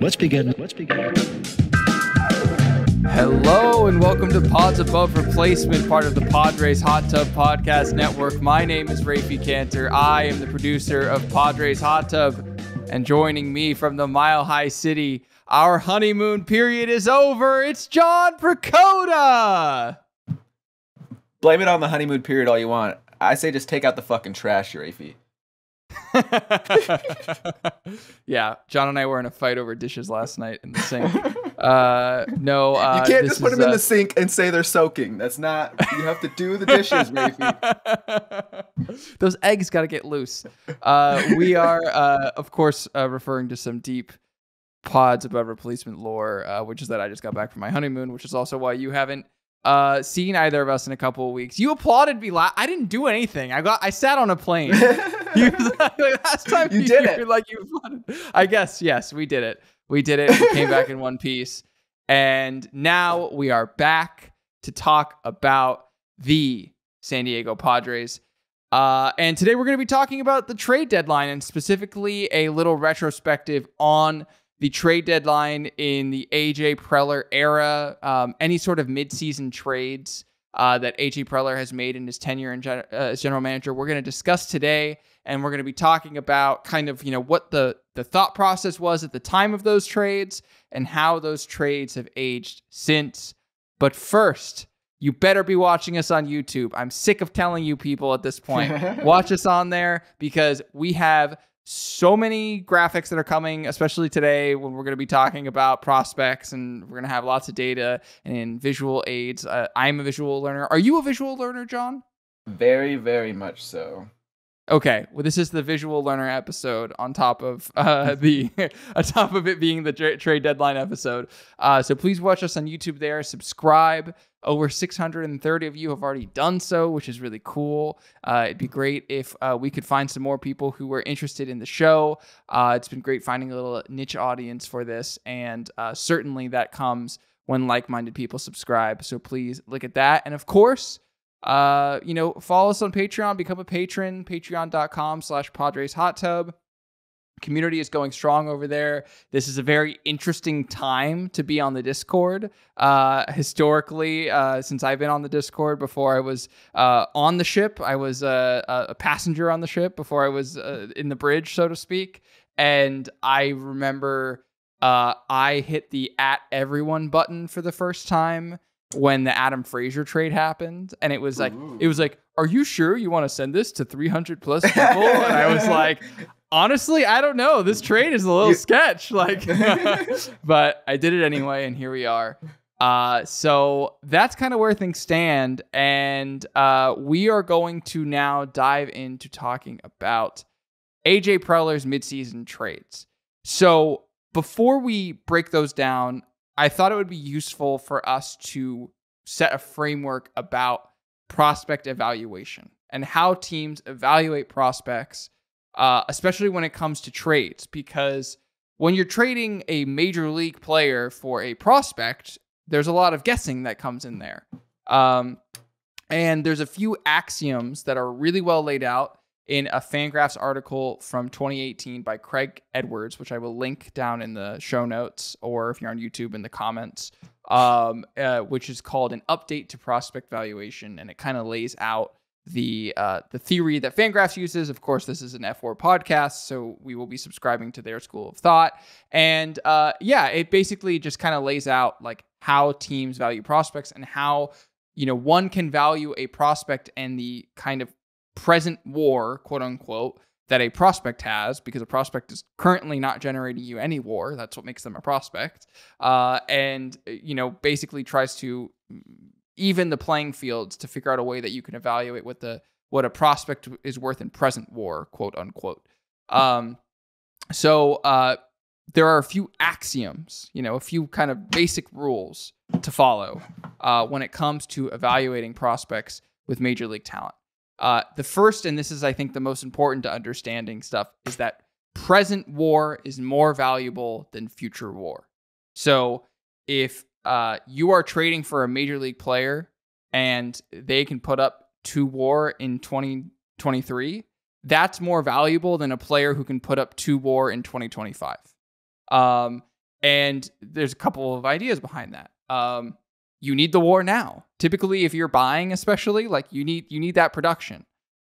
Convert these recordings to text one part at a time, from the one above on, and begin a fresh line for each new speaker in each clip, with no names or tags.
Let's begin. Let's begin.
Hello and welcome to Pads Above Replacement, part of the Padres Hot Tub Podcast Network. My name is Raphie Cantor. I am the producer of Padres Hot Tub, and joining me from the Mile High City, our honeymoon period is over. It's John Precoda.
Blame it on the honeymoon period all you want. I say just take out the fucking trash, Raphie.
yeah, John and I were in a fight over dishes last night in the sink. Uh, no, uh,
you can't just put them in
uh,
the sink and say they're soaking. That's not. You have to do the dishes, Raphie.
Those eggs got to get loose. Uh, we are, uh, of course, uh, referring to some deep pads above replacement lore, uh, which is that I just got back from my honeymoon, which is also why you haven't uh, seen either of us in a couple of weeks. You applauded me. La- I didn't do anything. I got. I sat on a plane. you, last time
You did
you
it.
Like you. I guess yes, we did it. We did it. We came back in one piece, and now we are back to talk about the San Diego Padres. Uh, and today we're going to be talking about the trade deadline and specifically a little retrospective on the trade deadline in the AJ Preller era, um, any sort of midseason trades uh, that AJ Preller has made in his tenure in gen- uh, as general manager. We're going to discuss today, and we're going to be talking about kind of you know what the the thought process was at the time of those trades and how those trades have aged since. But first, you better be watching us on YouTube. I'm sick of telling you people at this point. Watch us on there because we have so many graphics that are coming, especially today when we're going to be talking about prospects and we're going to have lots of data and visual aids. Uh, I'm a visual learner. Are you a visual learner, John?
very, very much so.
Okay, well, this is the visual learner episode on top of uh, the on top of it being the tra- trade deadline episode. Uh, so please watch us on YouTube there. Subscribe. Over 630 of you have already done so, which is really cool. Uh, it'd be great if uh, we could find some more people who were interested in the show. Uh, it's been great finding a little niche audience for this, and uh, certainly that comes when like-minded people subscribe. So please look at that, and of course uh you know follow us on patreon become a patron patreon.com slash padres hot tub. Community is going strong over there. This is a very interesting time to be on the discord. Uh historically uh since i've been on the discord before i was uh on the ship i was uh, a passenger on the ship before i was uh, in the bridge so to speak. And i remember uh i hit the at everyone button for the first time when the Adam Frazier trade happened, and it was like
Ooh.
it was like, are you sure you want to send this to 300 plus people? and I was like, honestly, I don't know. This trade is a little
You-
sketch, like, but I did it anyway, and here we are. Uh, so that's kind of where things stand, and uh, we are going to now dive into talking about AJ Preller's midseason trades. So before we break those down, I thought it would be useful for us to set a framework about prospect evaluation and how teams evaluate prospects, uh, especially when it comes to trades. Because when you're trading a major league player for a prospect, there's a lot of guessing that comes in there. Um, and there's a few axioms that are really well laid out in a Fangraphs article from 2018 by Craig Edwards, which I will link down in the show notes or if you're on YouTube in the comments, um, uh, which is called an update to prospect valuation, and it kind of lays out the uh, the theory that Fangraphs uses. Of course, this is an fWAR podcast, so we will be subscribing to their school of thought. And uh, yeah, it basically just kind of lays out like how teams value prospects and how you know one can value a prospect and the kind of present war, quote unquote, that a prospect has, because a prospect is currently not generating you any war. That's what makes them a prospect. Uh, and, you know, basically tries to even the playing fields to figure out a way that you can evaluate what the what a prospect is worth in present war, quote unquote. Um, so uh, there are a few axioms, you know, a few kind of basic rules to follow uh, when it comes to evaluating prospects with major league talent. Uh, the first, and this is, I think, the most important to understanding stuff, is that present war is more valuable than future war. So if uh, you are trading for a major league player and they can put up two war in 2023, that's more valuable than a player who can put up two war in 2025. Um, and there's a couple of ideas behind that. Um, you need the war now. Typically, if you're buying, especially, like you need you need that production.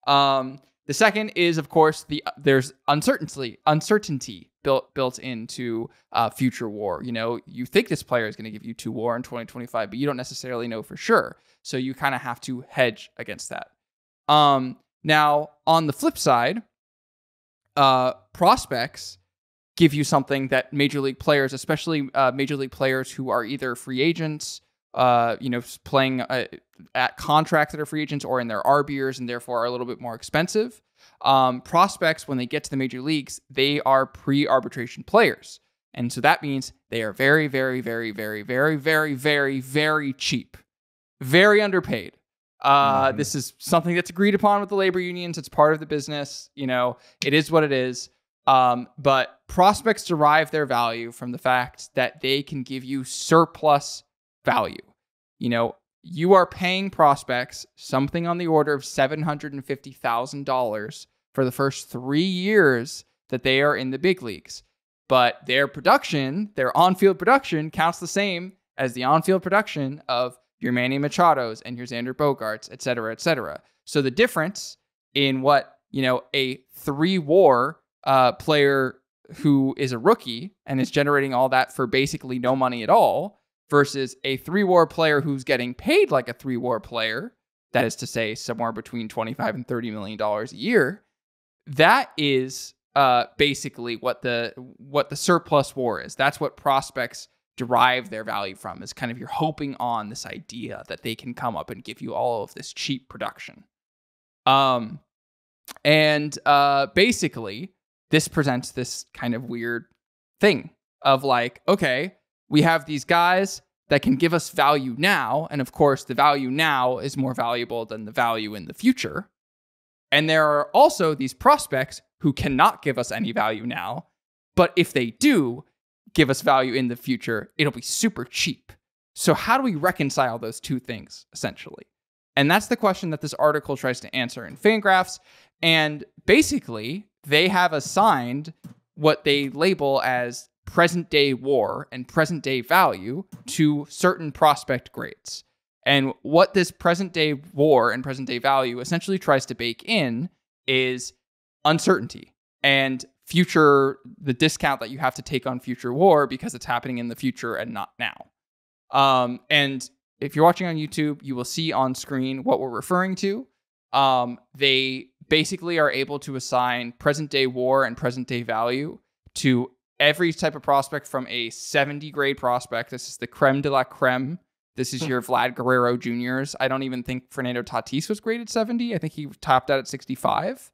Um, the second is, of course, the there's uncertainty uncertainty built built into uh, future war. You know, you think this player is going to give you two war in 2025, but you don't necessarily know for sure. So you kind of have to hedge against that. Um, now, on the flip side, uh, prospects give you something that major league players, especially uh, major league players who are either free agents, uh, you know, playing uh, at contracts that are free agents or in their arb years and therefore are a little bit more expensive. Um, prospects, when they get to the major leagues, they are pre-arbitration players. And so that means they are very, very, very, very, very, very, very, very cheap, very underpaid. Uh, mm-hmm. This is something that's agreed upon with the labor unions. It's part of the business. You know, it is what it is. Um, but prospects derive their value from the fact that they can give you surplus value. You know, you are paying prospects something on the order of $750,000 for the first three years that they are in the big leagues. But their production, their on field production, counts the same as the on field production of your Manny Machados and your Xander Bogaerts, et cetera, et cetera. So the difference in what, you know, a three war uh, player who is a rookie and is generating all that for basically no money at all versus a three war player who's getting paid like a three war player, that is to say, somewhere between 25 and 30 million dollars a year. That is uh, basically what the what the surplus war is. That's what prospects derive their value from is kind of you're hoping on this idea that they can come up and give you all of this cheap production. Um, and uh, basically, this presents this kind of weird thing of like, okay, we have these guys that can give us value now. And of course, the value now is more valuable than the value in the future. And there are also these prospects who cannot give us any value now. But if they do give us value in the future, it'll be super cheap. So, how do we reconcile those two things essentially? And that's the question that this article tries to answer in Fangraphs. And basically, they have assigned what they label as present day war and present day value to certain prospect grades. And what this present day war and present day value essentially tries to bake in is uncertainty and future, the discount that you have to take on future war because it's happening in the future and not now. Um, and if you're watching on YouTube, you will see on screen what we're referring to. Um, they basically are able to assign present day war and present day value to every type of prospect from a 70 grade prospect. This is the creme de la creme. This is hmm. your Vlad Guerrero Juniors. I don't even think Fernando Tatis was graded 70. I think he topped out at 65.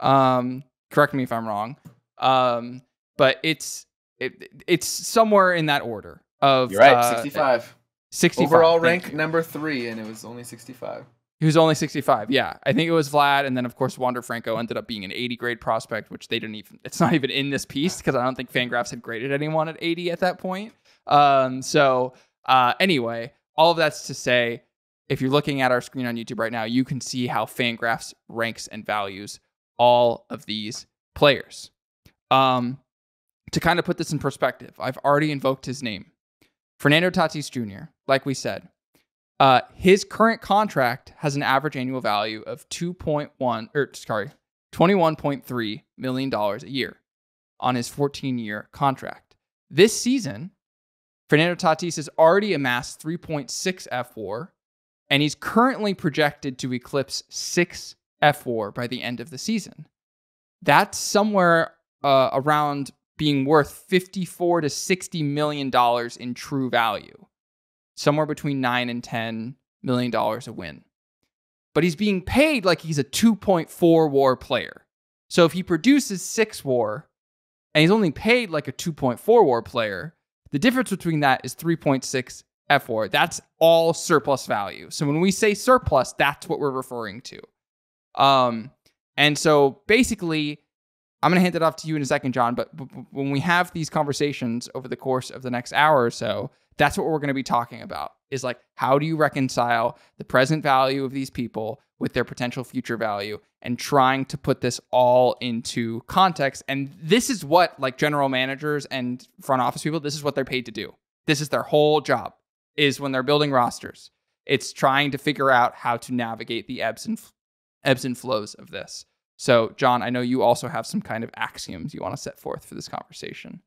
Um, correct me if I'm wrong. Um, but it's it, it's somewhere in that order of
You're right, uh, 65.
65.
Overall rank number 3 and it was only 65.
He was only 65. Yeah. I think it was Vlad. And then, of course, Wander Franco ended up being an 80 grade prospect, which they didn't even, it's not even in this piece because I don't think Fangraphs had graded anyone at 80 at that point. Um, so, uh, anyway, all of that's to say, if you're looking at our screen on YouTube right now, you can see how Fangraphs ranks and values all of these players. Um, to kind of put this in perspective, I've already invoked his name. Fernando Tatis Jr., like we said, uh, his current contract has an average annual value of 2.1 or sorry, 21.3 million dollars a year on his 14-year contract. This season, Fernando Tatis has already amassed 3.6 fWAR, and he's currently projected to eclipse 6 fWAR by the end of the season. That's somewhere uh, around being worth 54 to 60 million dollars in true value somewhere between nine and ten million dollars a win. But he's being paid like he's a 2.4 war player. So if he produces six war and he's only paid like a 2.4 war player, the difference between that is 3.6 fWAR. That's all surplus value. So when we say surplus, that's what we're referring to. Um, and so basically, I'm going to hand it off to you in a second, John. But, but when we have these conversations over the course of the next hour or so, that's what we're going to be talking about is like, how do you reconcile the present value of these people with their potential future value and trying to put this all into context? And this is what, like, general managers and front office people, this is what they're paid to do. This is their whole job, is when they're building rosters. It's trying to figure out how to navigate the ebbs and ebbs and flows of this. So, John, I know you also have some kind of axioms you want to set forth for this conversation.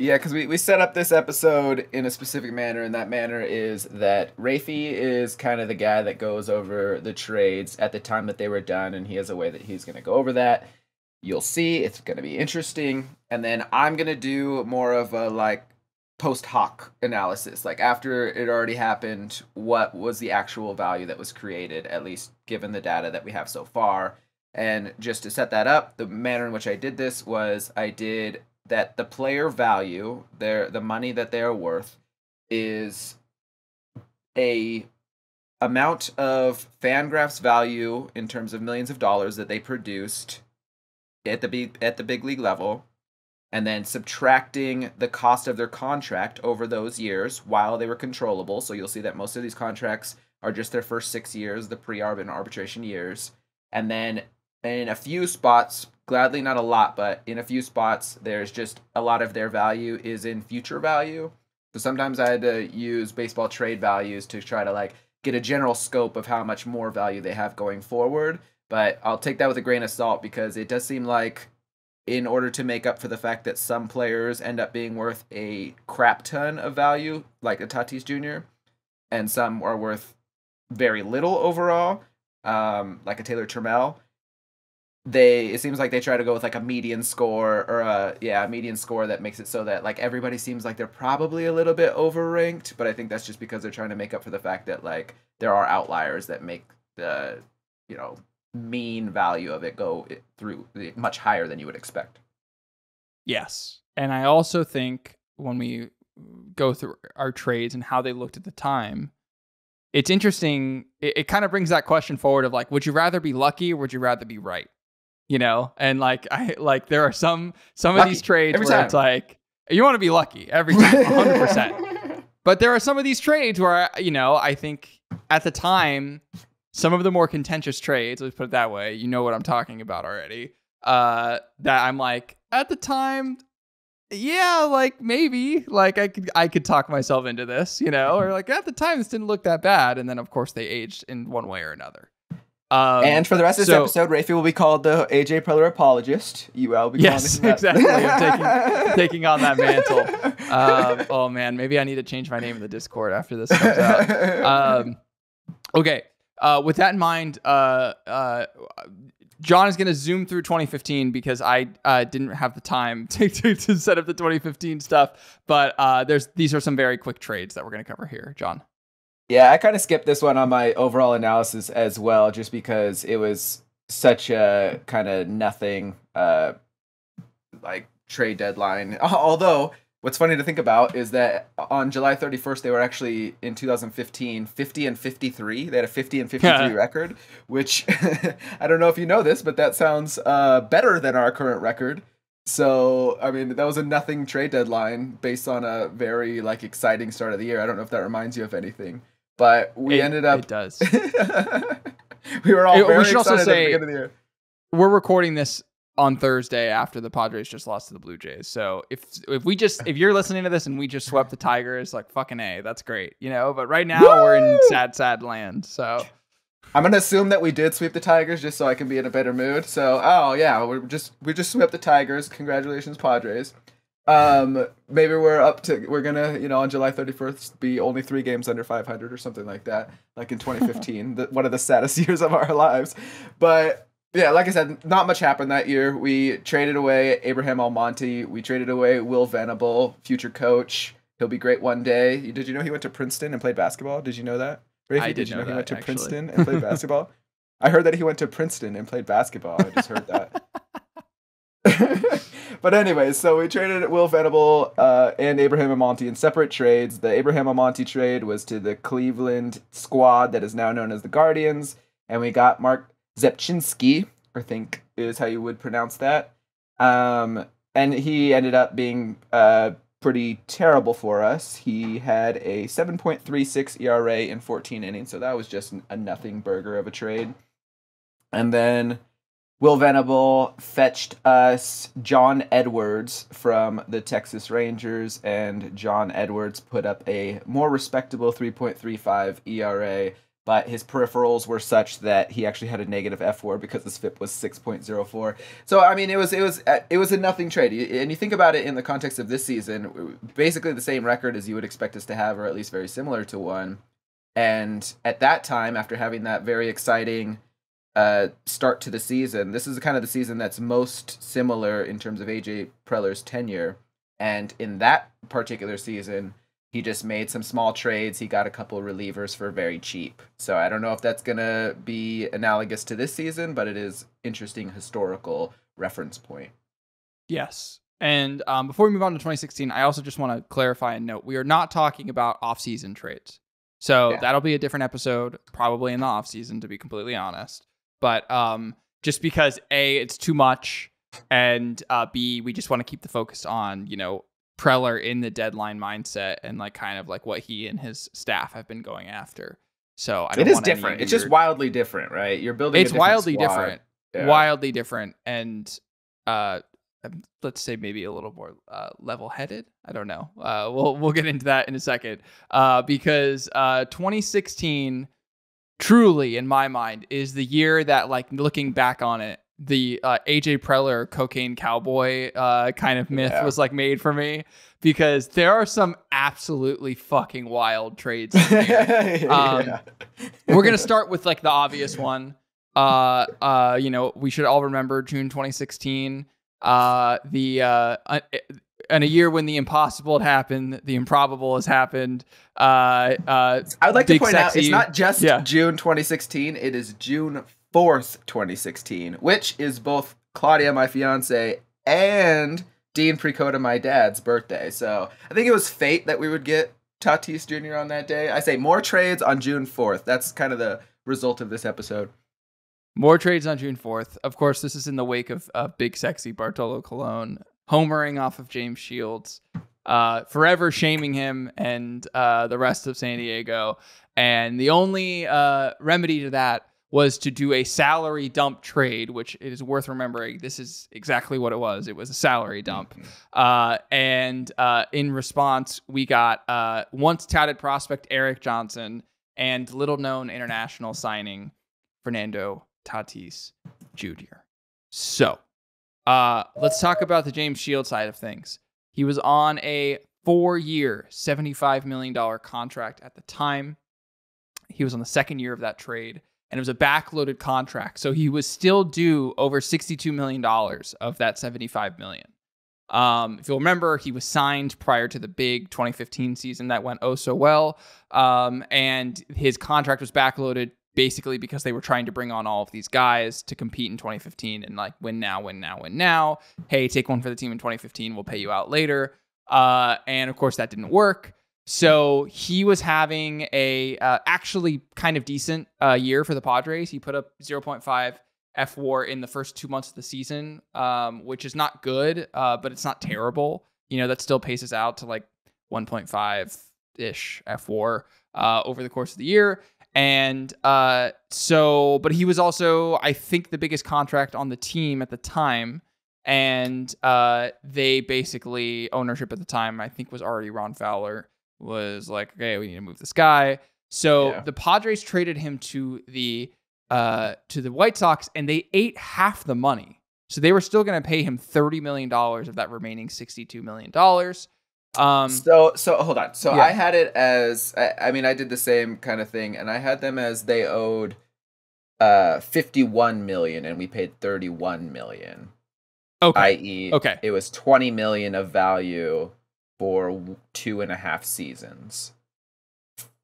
Yeah, because we, we set up this episode in a specific manner, and that manner is that Raphie is kind of the guy that goes over the trades at the time that they were done, and he has a way that he's going to go over that. You'll see, it's going to be interesting. And then I'm going to do more of a like post hoc analysis. Like after it already happened, what was the actual value that was created, at least given the data that we have so far. And just to set that up, the manner in which I did this was I did that the player value, their the money that they are worth, is a amount of Fangraphs value in terms of millions of dollars that they produced at the big at the big league level, and then subtracting the cost of their contract over those years while they were controllable. So you'll see that most of these contracts are just their first six years, the pre-arb and arbitration years, and then in a few spots gladly not a lot, but in a few spots, there's just a lot of their value is in future value. So sometimes I had to use baseball trade values to try to like get a general scope of how much more value they have going forward. But I'll take that with a grain of salt because it does seem like in order to make up for the fact that some players end up being worth a crap ton of value, like a Tatis Jr., and some are worth very little overall, um, like a Taylor Trammell they it seems like they try to go with like a median score or a yeah a median score that makes it so that like everybody seems like they're probably a little bit overranked but i think that's just because they're trying to make up for the fact that like there are outliers that make the you know mean value of it go through much higher than you would expect.
Yes. And i also think when we go through our trades and how they looked at the time it's interesting it, it kind of brings that question forward of like would you rather be lucky or would you rather be right you know and like i like there are some some lucky. of these trades every where time. it's like you want to be lucky every time 100% but there are some of these trades where you know i think at the time some of the more contentious trades let's put it that way you know what i'm talking about already uh that i'm like at the time yeah like maybe like i could i could talk myself into this you know or like at the time this didn't look that bad and then of course they aged in one way or another
um, and for the rest of this so, episode, Raphie will be called the AJ Preller apologist. You will be
yes, exactly. Taking, taking on that mantle. Um, oh man, maybe I need to change my name in the Discord after this comes out. Um, okay. Uh, with that in mind, uh, uh, John is going to zoom through 2015 because I uh, didn't have the time to, to, to, set up the 2015 stuff. But uh, there's these are some very quick trades that we're going to cover here, John.
Yeah, I kind of skipped this one on my overall analysis as well, just because it was such a kind of nothing, uh, like trade deadline. Although, what's funny to think about is that on July 31st, they were actually in 2015 50 and 53. They had a 50 and 53 record, which I don't know if you know this, but that sounds uh, better than our current record. So I mean, that was a nothing trade deadline based on a very like exciting start of the year. I don't know if that reminds you of anything. But we
it,
ended up.
It does.
we were all it, very we should also say,
We're recording this on Thursday after the Padres just lost to the Blue Jays. So if if we just if you're listening to this and we just swept the Tigers, like fucking a, that's great, you know. But right now Woo! we're in sad, sad land. So
I'm gonna assume that we did sweep the Tigers just so I can be in a better mood. So oh yeah, we're just we just swept the Tigers. Congratulations, Padres. Um, maybe we're up to we're gonna you know on July 31st be only three games under 500 or something like that, like in 2015, the, one of the saddest years of our lives. But yeah, like I said, not much happened that year. We traded away Abraham Almonte. We traded away Will Venable, future coach. He'll be great one day. Did you know he went to Princeton and played basketball? Did you know that?
Raphie, I did,
did you
know, know
he went to
actually.
Princeton and played basketball? I heard that he went to Princeton and played basketball. I just heard that. but anyways, so we traded Will Venable uh, and Abraham Almonte in separate trades. The Abraham Almonte trade was to the Cleveland squad that is now known as the Guardians, and we got Marc Rzepczynski, I think is how you would pronounce that. Um, and he ended up being uh, pretty terrible for us. He had a 7.36 ERA in 14 innings, so that was just a nothing burger of a trade. And then Will Venable fetched us Jon Edwards from the Texas Rangers, and Jon Edwards put up a more respectable 3.35 ERA but his peripherals were such that he actually had a negative fWAR because his FIP was 6.04. So I mean, it was it was uh, it was a nothing trade. And you think about it in the context of this season, basically the same record as you would expect us to have, or at least very similar to one. And at that time, after having that very exciting uh, start to the season, this is kind of the season that's most similar in terms of AJ Preller's tenure. And in that particular season, he just made some small trades. He got a couple relievers for very cheap. So I don't know if that's going to be analogous to this season, but it is interesting historical reference point.
Yes. And um, before we move on to 2016, I also just want to clarify and note we are not talking about off-season trades. So yeah. that'll be a different episode, probably in the off-season, to be completely honest. But um, just because a it's too much, and uh, b we just want to keep the focus on you know Preller in the deadline mindset and like kind of like what he and his staff have been going after. So I
it is different. It's just wildly different, right? You're building.
It's wildly squad. different, yeah. wildly different, and uh, um, let's say maybe a little more uh, level-headed. I don't know. Uh, we'll we'll get into that in a second. Uh, because uh, 2016, truly in my mind, is the year that like looking back on it, the uh, AJ Preller cocaine cowboy uh, kind of myth yeah. was like made for me because there are some absolutely fucking wild trades. um, yeah. we're gonna start with like the obvious one. Uh, uh, you know, we should all remember June 2016. Uh, the uh, in a year when the impossible had happened, the improbable has happened. Uh, uh,
I would like to point sexy, out it's not just yeah. June 2016; it is June 4th, 2016, which is both Claudia, my fiance, and Dean Precoda, my dad's birthday. So I think it was fate that we would get Tatis Jr. on that day. I say more trades on June 4th. That's kind of the result of this episode.
More trades on June 4th. Of course, this is in the wake of uh, Big Sexy Bartolo Colon homering off of James Shields, uh, forever shaming him and uh, the rest of San Diego. And the only uh, remedy to that was to do a salary dump trade, which it is worth remembering. This is exactly what it was. It was a salary dump. Uh, and uh, in response, we got uh, once touted prospect Erik Johnson and little known international signing Fernando Tatis Jr. So uh, let's talk about the James Shield side of things. He was on a four year, $75 million contract at the time. He was on the second year of that trade and it was a backloaded contract. So he was still due over $62 million of that 75 million. Um, if you'll remember, he was signed prior to the big 2015 season that went oh so well. Um, and his contract was backloaded basically because they were trying to bring on all of these guys to compete in 2015 and like win now, win now, win now. Hey, take one for the team in 2015. We'll pay you out later. Uh, and of course, that didn't work. So he was having a uh, actually kind of decent uh, year for the Padres. He put up 0.5 fWAR in the first two months of the season, um, which is not good, uh, but it's not terrible. You know, that still paces out to like 1.5 ish fWAR uh, over the course of the year. And uh, so, but he was also, I think, the biggest contract on the team at the time. And uh, they basically, ownership at the time, I think, was already Ron Fowler was like, okay, we need to move this guy. So yeah. the Padres traded him to the uh, to the White Sox, and they ate half the money. So they were still going to pay him thirty million dollars of that remaining sixty-two million dollars.
Um, so so hold on. So yeah. I had it as I, I, mean I did the same kind of thing, and I had them as they owed uh fifty-one million, and we paid thirty-one million.
Okay.
I.e.,
okay,
it was twenty million of value for two and a half seasons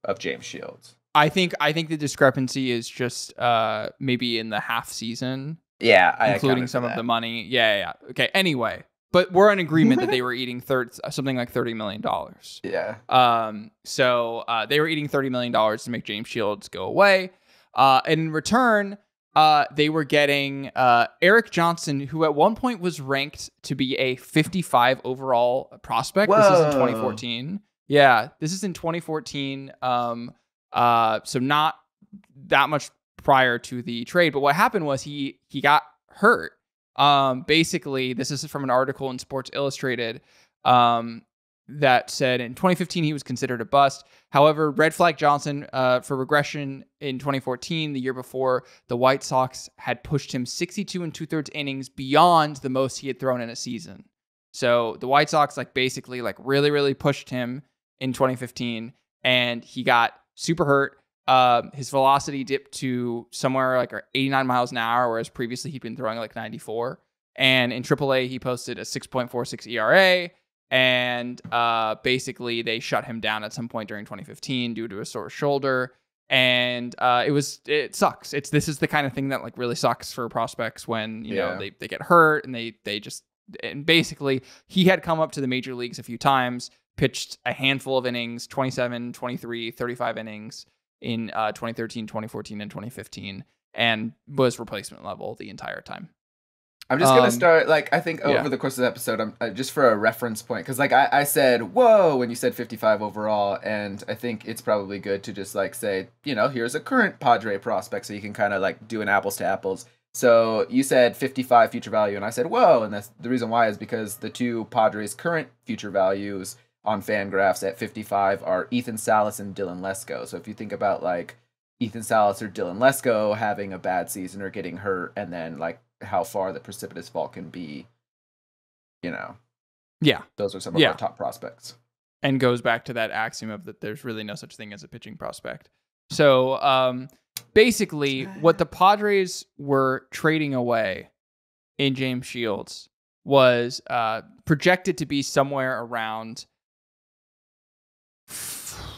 of James Shields.
I think I think the discrepancy is just uh maybe in the half season.
Yeah,
I including some of the money. Yeah, yeah, yeah. Okay. Anyway, but we're in agreement that they were eating third something like thirty million dollars.
Yeah.
Um. So uh, they were eating thirty million dollars to make James Shields go away. Uh, and in return, uh, they were getting uh, Erik Johnson, who at one point was ranked to be a 55 overall prospect. This is in 2014. Yeah, this is in 2014. Um, uh, so not that much prior to the trade. But what happened was he he got hurt. Um, basically, this is from an article in Sports Illustrated. Um, that said in 2015 he was considered a bust. However, Red Flag Johnson uh, for regression in 2014, the year before, the White Sox had pushed him 62 and two thirds innings beyond the most he had thrown in a season. So the White Sox like basically like really really pushed him in 2015, and he got super hurt. Um, his velocity dipped to somewhere like 89 miles an hour, whereas previously he'd been throwing like 94. And in AAA, he posted a 6.46 ERA and uh, basically they shut him down at some point during 2015 due to a sore shoulder. And uh, it was it sucks. It's this is the kind of thing that like really sucks for prospects when you know they, they get hurt and they they just and basically he had come up to the major leagues a few times pitched a handful of innings 27 23 35 innings in uh, 2013 2014 and 2015 and was replacement level the entire time
I'm just gonna
Um,
start like I think
yeah.
over the course of the episode, I'm uh, just for a reference point because like I, I said whoa when you said 55 overall, and I think it's probably good to just like say you know here's a current Padre prospect so you can kind of like do an apples to apples. So you said 55 future value, and I said whoa, and that's the reason why is because the two Padres current future values on Fangraphs at 55 are Ethan Salas and Dylan Lesko. So if you think about like Ethan Salas or Dylan Lesko having a bad season or getting hurt, and then like how far the precipitous fall can be, you know,
yeah
those are some of
Yeah.
our top prospects.
and goes back to that axiom of that there's really no such thing as a pitching prospect. So um, basically, what the Padres were trading away in James Shields was uh, projected to be somewhere around.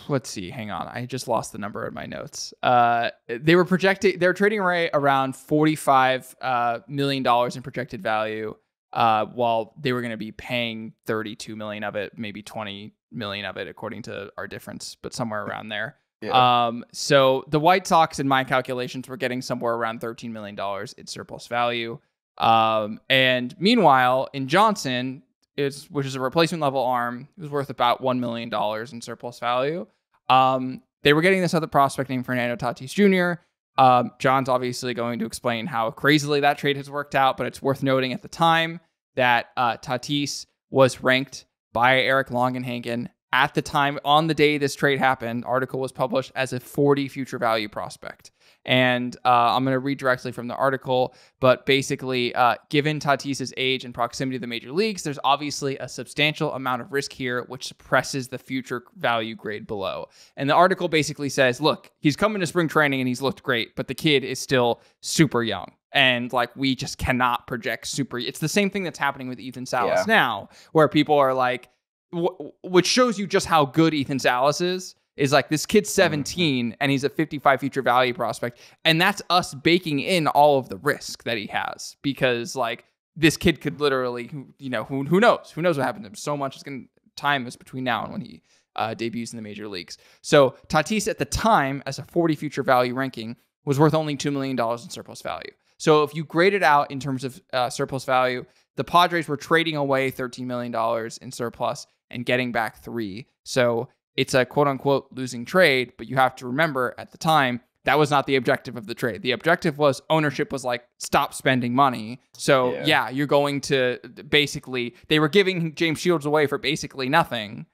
Let's see. Hang on. I just lost the number in my notes. Uh, they were projecting. They were trading away around forty-five uh, million dollars in projected value uh, while they were going to be paying 32 million of it, maybe 20 million of it, according to our difference, but somewhere around there.
Yeah.
Um, so the White Sox, in my calculations, were getting somewhere around 13 million dollars in surplus value. Um, and meanwhile, in Johnson, is which is a replacement level arm, it was worth about one million dollars in surplus value. Um, they were getting this other prospect named Fernando Tatis Jr. Um, John's obviously going to explain how crazily that trade has worked out, but it's worth noting at the time that uh, Tatis was ranked by Eric Longenhagen at the time on the day this trade happened. Article was published as a 40 future value prospect. And uh, I'm going to read directly from the article, but basically, uh, given Tatis's age and proximity to the major leagues, there's obviously a substantial amount of risk here, which suppresses the future value grade below. And the article basically says, look, he's coming to spring training and he's looked great, but the kid is still super young. And like, we just cannot project super. It's the same thing that's happening with Ethan Salas
Yeah.
now, where people are like, wh- which shows you just how good Ethan Salas is. Is like this kid's 17 and he's a 55 future value prospect. And that's us baking in all of the risk that he has because, like, this kid could literally, you know, who, who knows? Who knows what happened to him? So much is going to, time is between now and when he uh, debuts in the major leagues. So Tatis at the time, as a 40 future value ranking, was worth only $2 million in surplus value. So if you grade it out in terms of uh, surplus value, the Padres were trading away $13 million in surplus and getting back three. So it's a quote unquote losing trade, but you have to remember at the time, that was not the objective of the trade. The objective was ownership was like, stop spending money. So
Yeah.
yeah, you're going to basically, they were giving James Shields away for basically nothing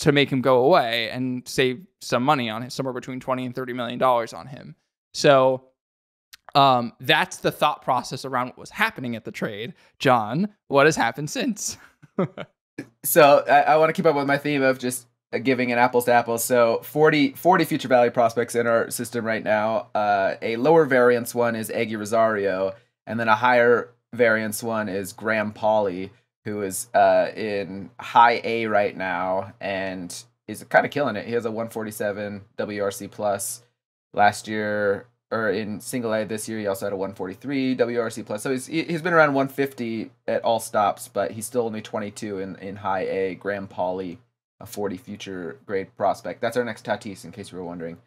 to make him go away and save some money on it, somewhere between 20 and 30 million dollars on him. So um, that's the thought process around what was happening at the trade. John, what has happened since?
So I, I want to keep up with my theme of just giving an apples to apples. So 40, 40 future value prospects in our system right now. Uh, a lower variance one is Eguy Rosario, and then a higher variance one is Graham Pauley, who is uh, in high A right now and is kind of killing it. He has a 147 WRC plus last year. Or in single A this year, he also had a 143 WRC plus. So he's he- he's been around 150 at all stops, but he's still only 22 in, in high A. Graham Pauley, a 40 future grade prospect. That's our next Tatis, in case you were wondering.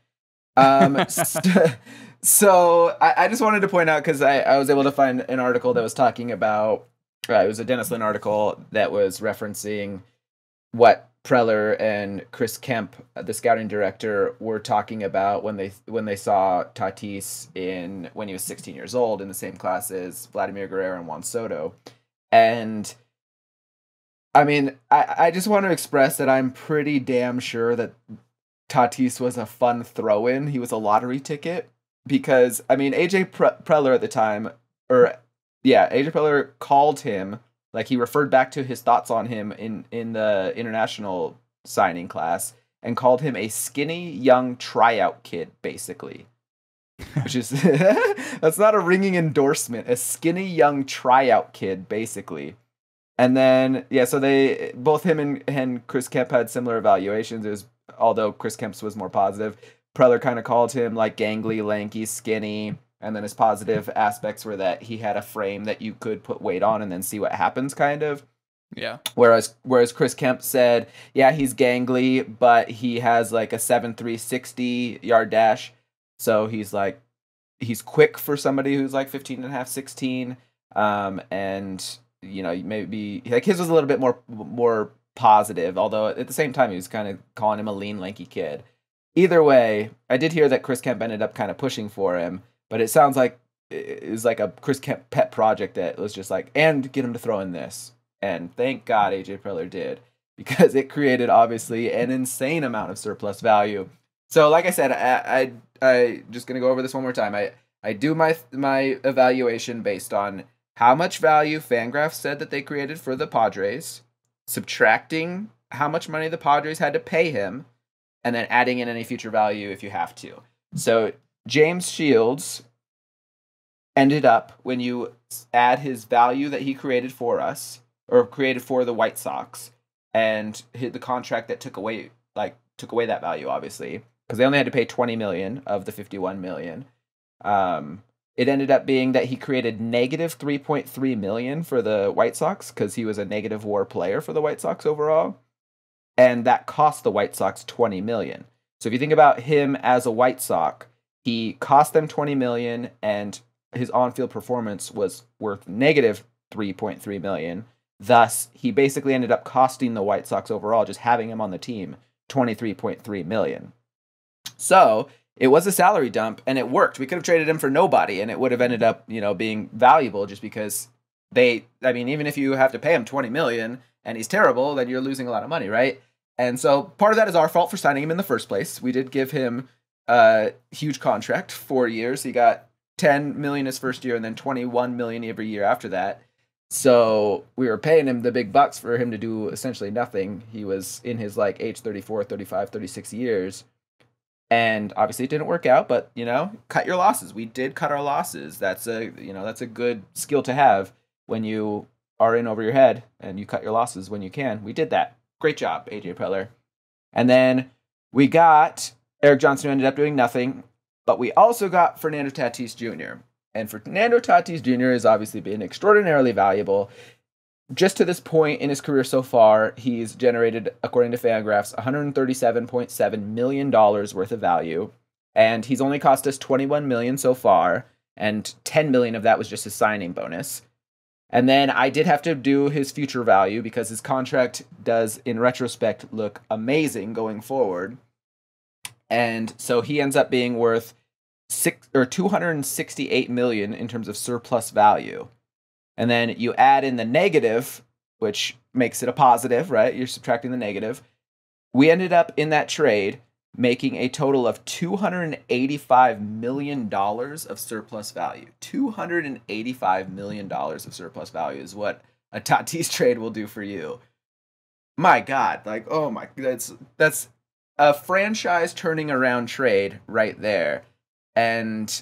Um, so I, I just wanted to point out because I, I was able to find an article that was talking about uh, it was a Dennis Lin article that was referencing what Preller and Chris Kemp, the scouting director, were talking about when they when they saw Tatis in when he was 16 years old in the same class as Vladimir Guerrero and Juan Soto, and I mean I, I just want to express that I'm pretty damn sure that Tatis was a fun throw in. He was a lottery ticket because I mean AJ Pre- Preller at the time or yeah AJ Preller called him like he referred back to his thoughts on him in in the international signing class and called him a skinny young tryout kid, basically. Which is that's not a ringing endorsement. A skinny young tryout kid, basically. And then yeah, so they both him and, and Chris Kemp had similar evaluations. It was although Chris Kemp's was more positive. Preller kind of called him like gangly, lanky, skinny and then his positive aspects were that he had a frame that you could put weight on and then see what happens kind of
yeah
whereas whereas chris kemp said yeah he's gangly but he has like a 7 360 yard dash so he's like he's quick for somebody who's like 15 and a half 16 um and you know maybe like his was a little bit more more positive although at the same time he was kind of calling him a lean lanky kid either way i did hear that chris kemp ended up kind of pushing for him but it sounds like it was like a Chris Kemp pet project that was just like, and get him to throw in this. And thank God AJ Preller did because it created obviously an insane amount of surplus value. So, like I said, I I, I just gonna go over this one more time. I I do my my evaluation based on how much value Fangraphs said that they created for the Padres, subtracting how much money the Padres had to pay him, and then adding in any future value if you have to. So James Shields ended up when you add his value that he created for us or created for the White Sox and hit the contract that took away like took away that value obviously because they only had to pay 20 million of the 51 million um it ended up being that he created negative 3.3 million for the White Sox because he was a negative war player for the White Sox overall and that cost the White Sox 20 million so if you think about him as a White Sox he cost them 20 million and his on-field performance was worth negative 3.3 million. Thus, he basically ended up costing the White Sox overall just having him on the team 23.3 million. So, it was a salary dump and it worked. We could have traded him for nobody and it would have ended up, you know, being valuable just because they I mean, even if you have to pay him 20 million and he's terrible, then you're losing a lot of money, right? And so part of that is our fault for signing him in the first place. We did give him a huge contract, four years. He got 10 million his first year and then 21 million every year after that. So we were paying him the big bucks for him to do essentially nothing. He was in his like age 34, 35, 36 years. And obviously it didn't work out, but you know, cut your losses. We did cut our losses. That's a, you know, that's a good skill to have when you are in over your head and you cut your losses when you can. We did that. Great job, AJ Preller. And then we got erik Johnson who ended up doing nothing, but we also got Fernando Tatis Jr. And Fernando Tatis Jr. has obviously been extraordinarily valuable. Just to this point in his career so far, he's generated, according to Fangraphs, $137.7 million worth of value. And he's only cost us 21 million so far, and 10 million of that was just his signing bonus. And then I did have to do his future value because his contract does, in retrospect, look amazing going forward and so he ends up being worth six or 268 million in terms of surplus value and then you add in the negative which makes it a positive right? You're subtracting the negative. We ended up in that trade making a total of 285 million dollars of surplus value. 285 million dollars of surplus value is what a Tatis trade will do for you. My god like oh my that's that's a franchise turning around trade right there. And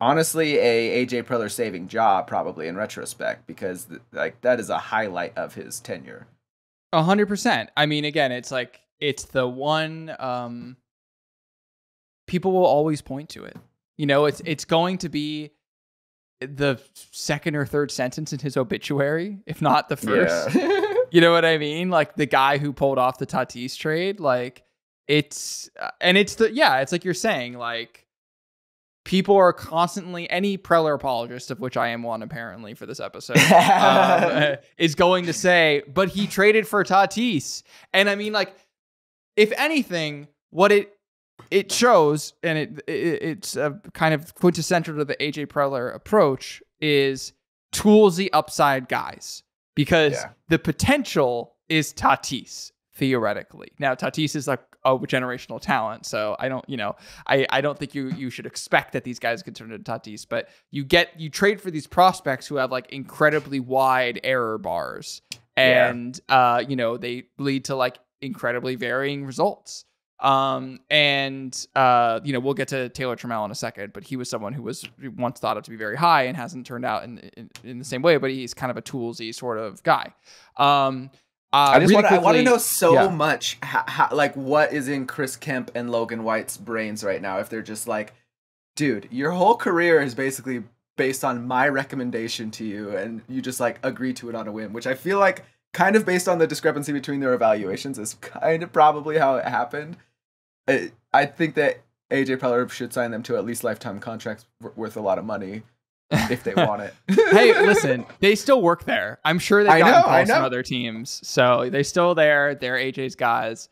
honestly, a AJ Preller saving job probably in retrospect because like that is a highlight of his tenure.
A hundred percent. I mean, again, it's like it's the one um people will always point to it. You know, it's it's going to be the second or third sentence in his obituary, if not the first. Yeah. you know what I mean? Like the guy who pulled off the Tatis trade, like it's uh, and it's the yeah, it's like you're saying like people are constantly any Preller apologist of which I am one apparently for this episode um, is going to say, but he traded for Tatis, and I mean like if anything, what it it shows, and it, it it's a kind of quintessential to the AJ Preller approach is toolsy upside guys. Because
Yeah.
the potential is Tatis theoretically. Now Tatis is like a generational talent, so I don't, you know, I I don't think you you should expect that these guys could turn into Tatis, but you get you trade for these prospects who have like incredibly wide error bars,
Yeah.
and uh, you know, they lead to like incredibly varying results. Um, and uh, you know, we'll get to Taylor Trammell in a second, but he was someone who was once thought of to be very high and hasn't turned out in in, in the same way. But he's kind of a toolsy sort of guy. Um, uh,
I just
really
want I want to know so
yeah.
much how, how, like what is in Chris Kemp and Logan White's brains right now if they're just like dude your whole career is basically based on my recommendation to you and you just like agree to it on a whim which I feel like kind of based on the discrepancy between their evaluations is kind of probably how it happened I, I think that AJ Preller should sign them to at least lifetime contracts worth a lot of money if they want it
hey, listen, they still work there. I'm sure they've
I
gotten
know,
calls from other teams, so they're still there. They're AJ's guys.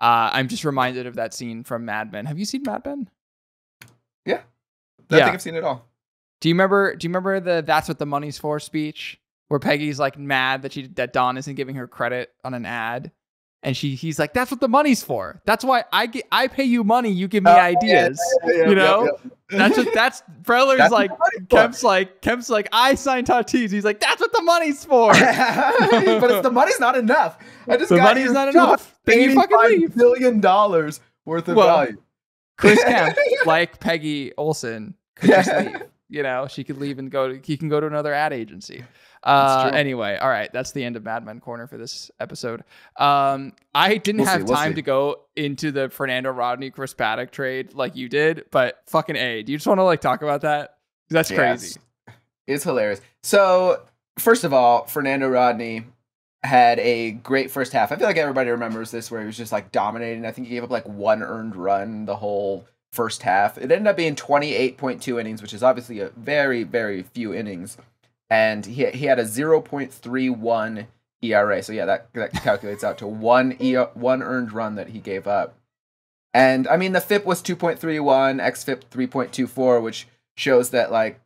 Uh, I'm just reminded of that scene from Mad Men. Have you seen Mad Men?
Yeah, I
Yeah.
think I've seen it all
Do you remember? Do you remember the "That's what the money's for" speech where Peggy's like mad that she that Don isn't giving her credit on an ad, and she he's like, "That's what the money's for. That's why I get I pay you money. You give me
Oh,
ideas."
yeah, yeah,
you know?
yeah.
That's what that's Preller's
That's
like. Kemp's like Kemp's like I signed Tatis. He's like, "That's what the money's for."
but it's the money's not enough. I just
The
got
money's not enough. Then you fucking leave.
billion dollars worth of
Well,
value.
Chris Kemp, like Peggy Olson, could just leave. You know, she could leave and go to he can go to another ad agency. Uh, anyway, all right, that's the end of Mad Men Corner for this episode. Um, I didn't
We'll see,
have
we'll
time
see.
to go into the Fernando Rodney Chris Paddack trade like you did, but fucking a, do you just want to like talk about that? That's crazy.
Yes. It's hilarious. So, first of all, Fernando Rodney had a great first half. I feel like everybody remembers this where he was just like dominating. I think he gave up like one earned run the whole first half. It ended up being 28.2 innings, which is obviously a very, very few innings. And he, he had a 0.31 ERA. So, yeah, that, that calculates out to one, e- one earned run that he gave up. And I mean, the FIP was 2.31, XFIP 3.24, which shows that, like,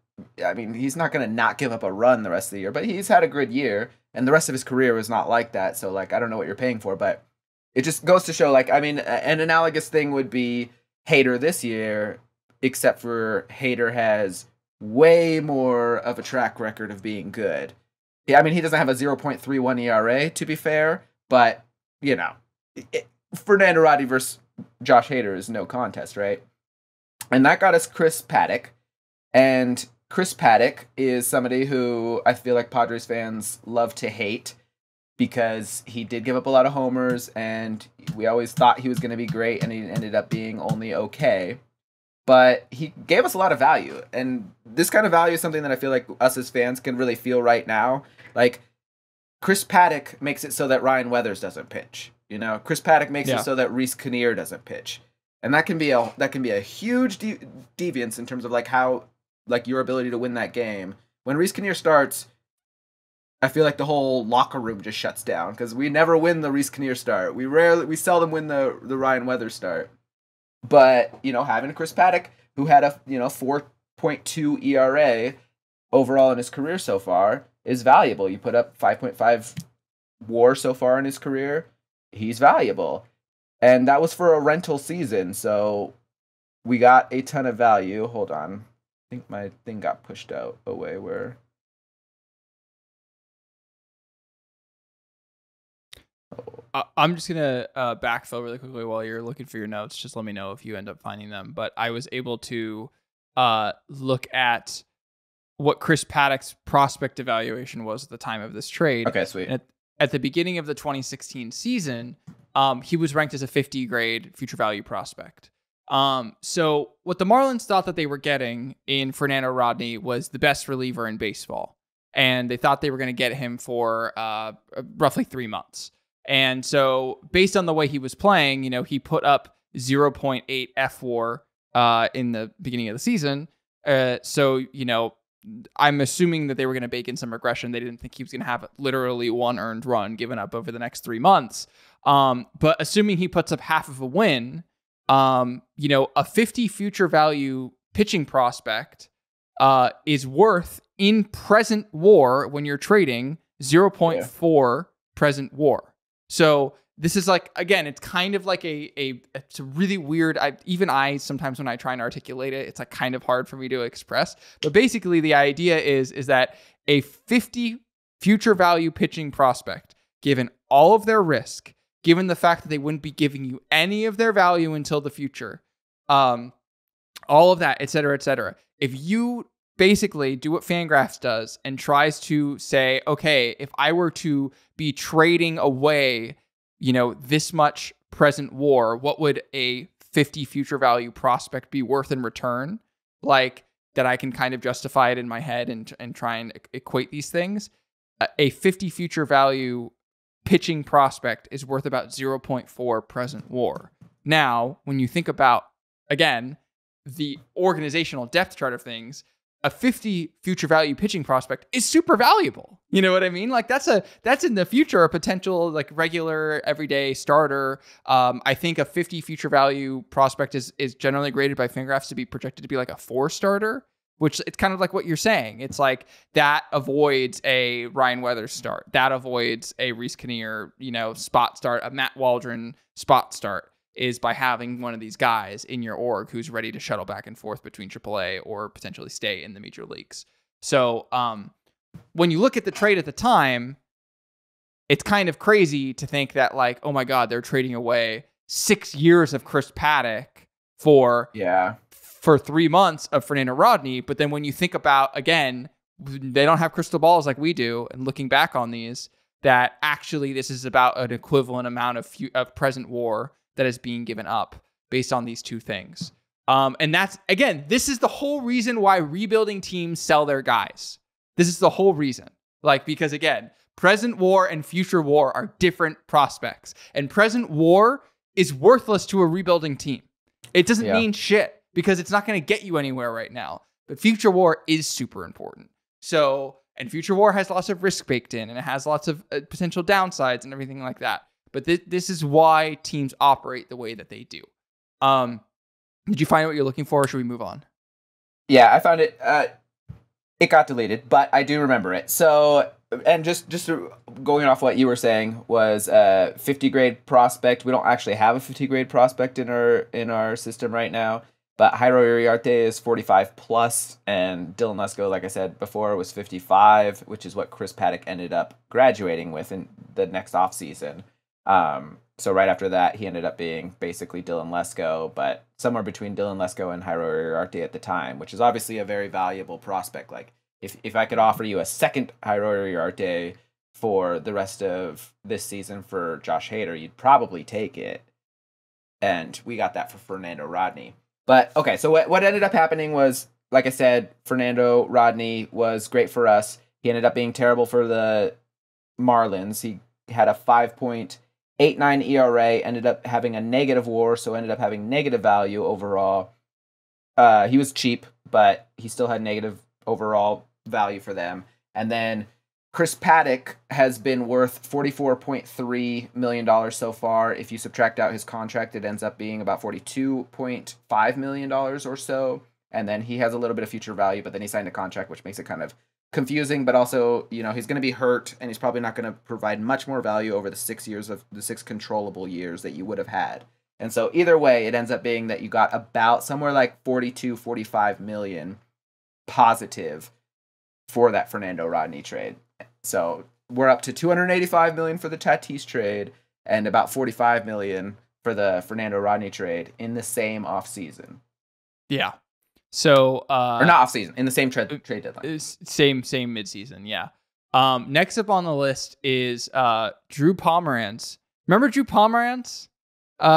I mean, he's not going to not give up a run the rest of the year, but he's had a good year, and the rest of his career was not like that. So, like, I don't know what you're paying for, but it just goes to show, like, I mean, an analogous thing would be Hader this year, except for Hader has way more of a track record of being good. Yeah, I mean, he doesn't have a 0.31 ERA, to be fair, but, you know, it, Fernando Rodney versus Josh Hader is no contest, right? And that got us Chris Paddack. And Chris Paddack is somebody who I feel like Padres fans love to hate because he did give up a lot of homers and we always thought he was going to be great and he ended up being only okay. But he gave us a lot of value. And this kind of value is something that I feel like us as fans can really feel right now. Like Chris Paddack makes it so that Ryan Weathers doesn't pitch. You know, Chris Paddack makes
Yeah.
it so that Reiss Knehr doesn't pitch. And that can be a that can be a huge de- deviance in terms of like how like your ability to win that game. When Reiss Knehr starts, I feel like the whole locker room just shuts down because we never win the Reiss Knehr start. We rarely, we seldom win the the Ryan Weathers start. But you know, having Chris Paddack, who had a you know four point two ERA overall in his career so far, is valuable. You put up five point five WAR so far in his career, he's valuable, and that was for a rental season. So we got a ton of value. Hold on, I think my thing got pushed out away. Where
I'm just gonna uh, backfill really quickly while you're looking for your notes. Just let me know if you end up finding them. But I was able to uh, look at what Chris Paddack's prospect evaluation was at the time of this trade.
okay, sweet.
At, at the beginning of the 2016 season, um, he was ranked as a 50 grade future value prospect. Um, so what the Marlins thought that they were getting in Fernando Rodney was the best reliever in baseball, and they thought they were going to get him for uh, roughly three months. And so, based on the way he was playing, you know, he put up 0.8 fWAR uh, in the beginning of the season. Uh, so, you know, I'm assuming that they were going to bake in some regression. They didn't think he was going to have literally one earned run given up over the next three months. Um, but assuming he puts up half of a win, um, you know, a 50 future value pitching prospect uh, is worth in present war when you're trading 0.4 yeah. present war. So this is like again, it's kind of like a a it's a really weird. I even I sometimes when I try and articulate it, it's like kind of hard for me to express. But basically, the idea is is that a 50 future value pitching prospect, given all of their risk, given the fact that they wouldn't be giving you any of their value until the future, um, all of that, et cetera, et cetera. If you basically do what Fangraphs does and tries to say, okay, if I were to be trading away, you know, this much present war, what would a 50 future value prospect be worth in return? Like that I can kind of justify it in my head and and try and equate these things. A 50 future value pitching prospect is worth about 0.4 present war. Now, when you think about again, the organizational depth chart of things, a 50 future value pitching prospect is super valuable. You know what I mean? Like that's a that's in the future a potential like regular everyday starter. Um, I think a 50 future value prospect is is generally graded by Fangraphs to be projected to be like a four starter, which it's kind of like what you're saying. It's like that avoids a Ryan Weathers start, that avoids a Reiss Knehr, you know, spot start, a Matt Waldron spot start is by having one of these guys in your org who's ready to shuttle back and forth between AAA or potentially stay in the major leagues. So um, when you look at the trade at the time, it's kind of crazy to think that like, oh my God, they're trading away six years of Chris Paddack for
yeah
for three months of Fernando Rodney. But then when you think about again, they don't have crystal balls like we do, and looking back on these, that actually this is about an equivalent amount of, of present war that is being given up based on these two things. Um, and that's again, this is the whole reason why rebuilding teams sell their guys. This is the whole reason. Like, because again, present war and future war are different prospects. And present war is worthless to a rebuilding team. It doesn't yeah. mean shit because it's not going to get you anywhere right now. But future war is super important. So, and future war has lots of risk baked in and it has lots of uh, potential downsides and everything like that. But th- this is why teams operate the way that they do. Um, did you find what you're looking for, or should we move on?
Yeah, I found it. Uh, it got deleted, but I do remember it. So, and just just going off what you were saying was uh, 50 grade prospect. We don't actually have a 50 grade prospect in our in our system right now. But Jairo Iriarte is 45 plus, and Dylan Lesko, like I said before, was 55, which is what Chris Paddack ended up graduating with in the next offseason. Um, so right after that, he ended up being basically Dylan Lesko, but somewhere between Dylan Lesko and Jairo Iriarte at the time, which is obviously a very valuable prospect. Like if if I could offer you a second Jairo Iriarte for the rest of this season for Josh Hader, you'd probably take it. And we got that for Fernando Rodney. But okay, so what what ended up happening was, like I said, Fernando Rodney was great for us. He ended up being terrible for the Marlins. He had a five point 8.9 ERA, ended up having a negative WAR, so ended up having negative value overall. Uh, he was cheap, but he still had negative overall value for them. And then Chris Paddack has been worth $44.3 million so far. If you subtract out his contract, it ends up being about $42.5 million or so. And then he has a little bit of future value, but then he signed a contract, which makes it kind of confusing, but also, you know, he's going to be hurt and he's probably not going to provide much more value over the six years of the six controllable years that you would have had. And so either way, it ends up being that you got about somewhere like 42, 45 million positive for that Fernando Rodney trade. So we're up to 285 million for the Tatis trade and about 45 million for the Fernando Rodney trade in the same offseason.
Yeah. So uh,
or not off season in the same trade trade deadline.
Same same midseason, yeah. Um, next up on the list is uh, Drew Pomeranz. Remember Drew Pomeranz? Um,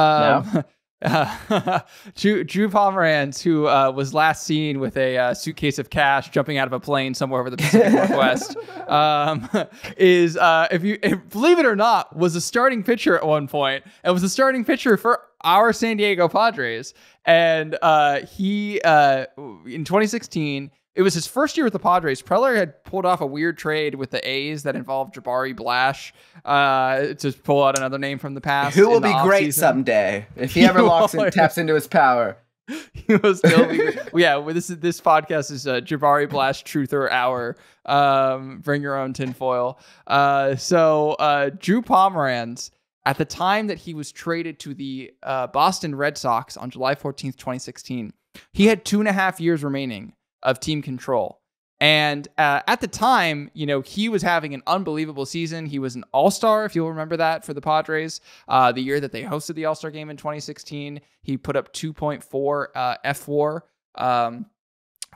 no. Uh, Drew, Drew Pomeranz, who uh, was last seen with a uh, suitcase of cash jumping out of a plane somewhere over the Pacific Northwest, um, is uh, if you if, believe it or not, was a starting pitcher at one point and was a starting pitcher for our San Diego Padres. And uh, he uh, in 2016 it was his first year with the Padres. Preller had pulled off a weird trade with the A's that involved Jabari Blash uh, to pull out another name from the past.
Who will be great someday if he ever locks and taps into his power.
he will still be. yeah, well, this is this podcast is uh, Jabari Blash Truther Hour. Um, bring your own tinfoil. Uh, so uh, Drew Pomeranz, at the time that he was traded to the uh, Boston Red Sox on July 14th, 2016, he had two and a half years remaining of team control. And uh, at the time, you know, he was having an unbelievable season. He was an all star, if you'll remember that, for the Padres. Uh, the year that they hosted the All Star game in 2016, he put up 2.4 uh, fWAR um,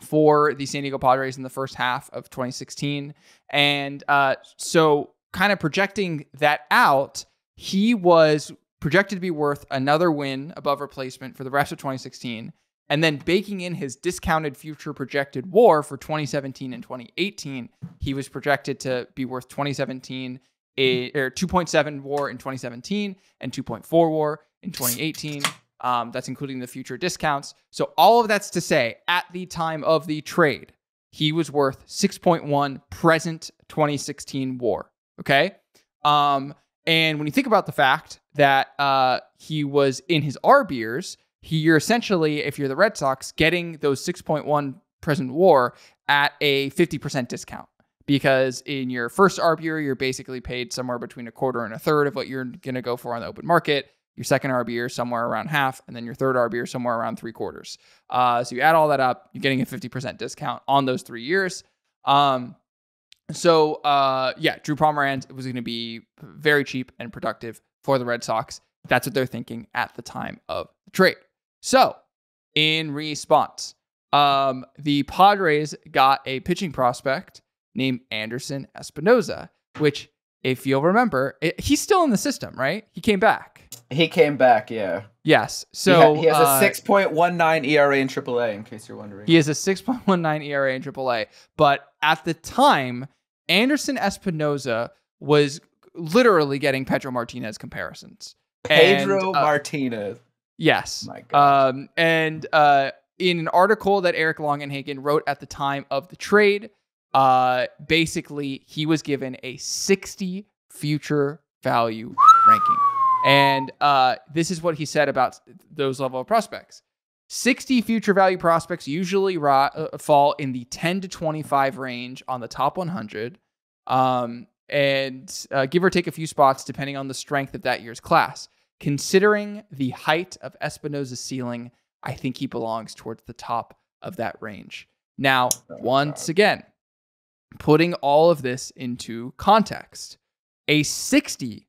for the San Diego Padres in the first half of 2016. And uh, so, kind of projecting that out, he was projected to be worth another win above replacement for the rest of 2016 and then baking in his discounted future projected war for 2017 and 2018, he was projected to be worth 2017 a, or 2.7 war in 2017 and 2.4 war in 2018. Um, that's including the future discounts. So all of that's to say, at the time of the trade, he was worth 6.1 present 2016 war. Okay. Um, and when you think about the fact that uh, he was in his arb years, he, you're essentially, if you're the Red Sox, getting those 6.1 present war at a 50% discount. Because in your first ARB year, you're basically paid somewhere between a quarter and a third of what you're going to go for on the open market. Your second ARB year, somewhere around half, and then your third ARB year, somewhere around three quarters. Uh, so you add all that up, you're getting a 50% discount on those three years. Um, so uh, yeah, Drew Pomeranz was going to be very cheap and productive for the Red Sox. That's what they're thinking at the time of the trade. So, in response, um, the Padres got a pitching prospect named Anderson Espinoza, which, if you'll remember, it, he's still in the system, right? He came back.
He came back, yeah.
Yes. So
he, ha- he has a uh, 6.19 ERA in AAA, in case you're wondering.
He has a 6.19 ERA in AAA. But at the time, Anderson Espinoza was literally getting Pedro Martinez comparisons.
Pedro and, uh, Martinez.
Yes. Um, and uh, in an article that Eric Longenhagen wrote at the time of the trade, uh, basically he was given a 60 future value ranking. And uh, this is what he said about those level of prospects. 60 future value prospects usually uh, fall in the 10 to 25 range on the top 100, um, and uh, give or take a few spots depending on the strength of that year's class. Considering the height of Espinoza's ceiling, I think he belongs towards the top of that range. Now, oh, once again, putting all of this into context, a 60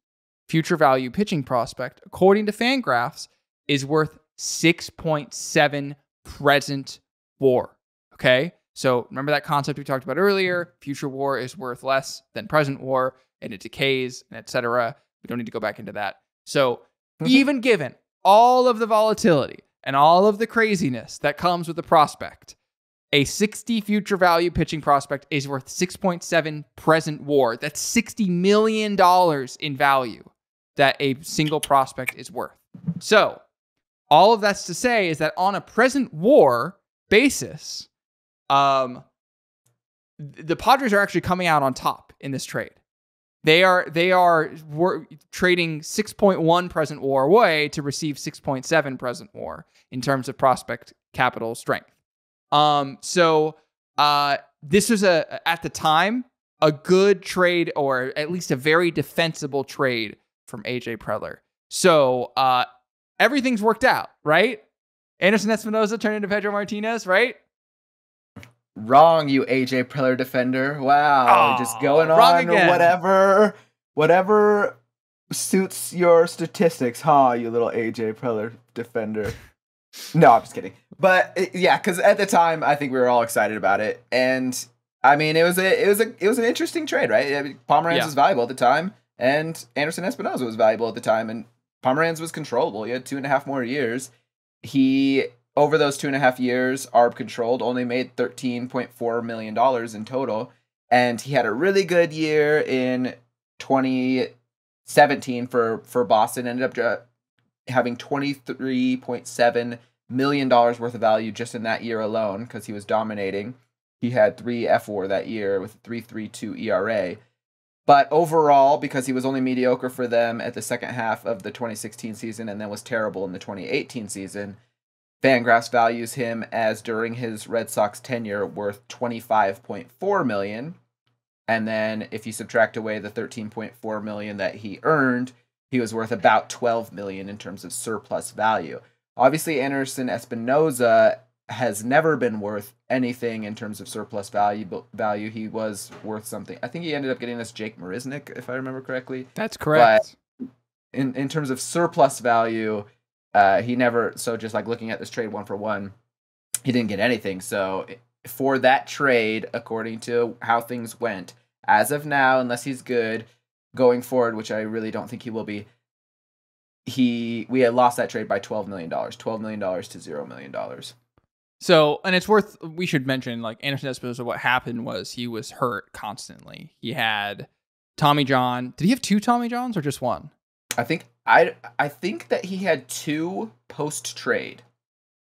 future value pitching prospect, according to Fangraphs, is worth 6.7 present war. Okay. So remember that concept we talked about earlier. Future war is worth less than present war and it decays and etc. We don't need to go back into that. So Mm-hmm. even given all of the volatility and all of the craziness that comes with the prospect, a 60 future value pitching prospect is worth 6.7 present war. That's 60 million dollars in value that a single prospect is worth. So, all of that's to say is that on a present war basis, um, the Padres are actually coming out on top in this trade. They are they are trading 6.1 present war away to receive 6.7 present war in terms of prospect capital strength. Um, so uh, this was a at the time a good trade or at least a very defensible trade from AJ Preller. So uh, everything's worked out, right? Anderson Espinoza turned into Pedro Martinez, right?
Wrong, you AJ Preller defender. Wow, oh, just going on whatever, whatever suits your statistics, huh? You little AJ Preller defender. no, I'm just kidding. But uh, yeah, because at the time, I think we were all excited about it, and I mean, it was a, it was a, it was an interesting trade, right? I mean, Pomeranz yeah. was valuable at the time, and Anderson Espinoza was valuable at the time, and Pomeranz was controllable. He had two and a half more years. He over those two and a half years, ARB controlled only made thirteen point four million dollars in total, and he had a really good year in twenty seventeen for for Boston. Ended up having twenty three point seven million dollars worth of value just in that year alone because he was dominating. He had three fWAR that year with a 3.32 ERA. But overall, because he was only mediocre for them at the second half of the 2016 season and then was terrible in the 2018 season, Fangraphs values him as during his Red Sox tenure worth 25.4 million. And then if you subtract away the 13.4 million that he earned, he was worth about 12 million in terms of surplus value. Obviously, Anderson Espinoza has never been worth anything in terms of surplus value. Value he was worth something. I think he ended up getting this Jake Marisnick, if I remember correctly.
That's correct.
But in in terms of surplus value, uh, he never. So just like looking at this trade one for one, he didn't get anything. So for that trade, according to how things went, as of now, unless he's good going forward, which I really don't think he will be, he we had lost that trade by twelve million dollars, twelve million dollars to zero million dollars.
So, and it's worth we should mention like Anderson Espinoza. What happened was he was hurt constantly. He had Tommy John. Did he have two Tommy Johns or just one?
I think I I think that he had two post trade.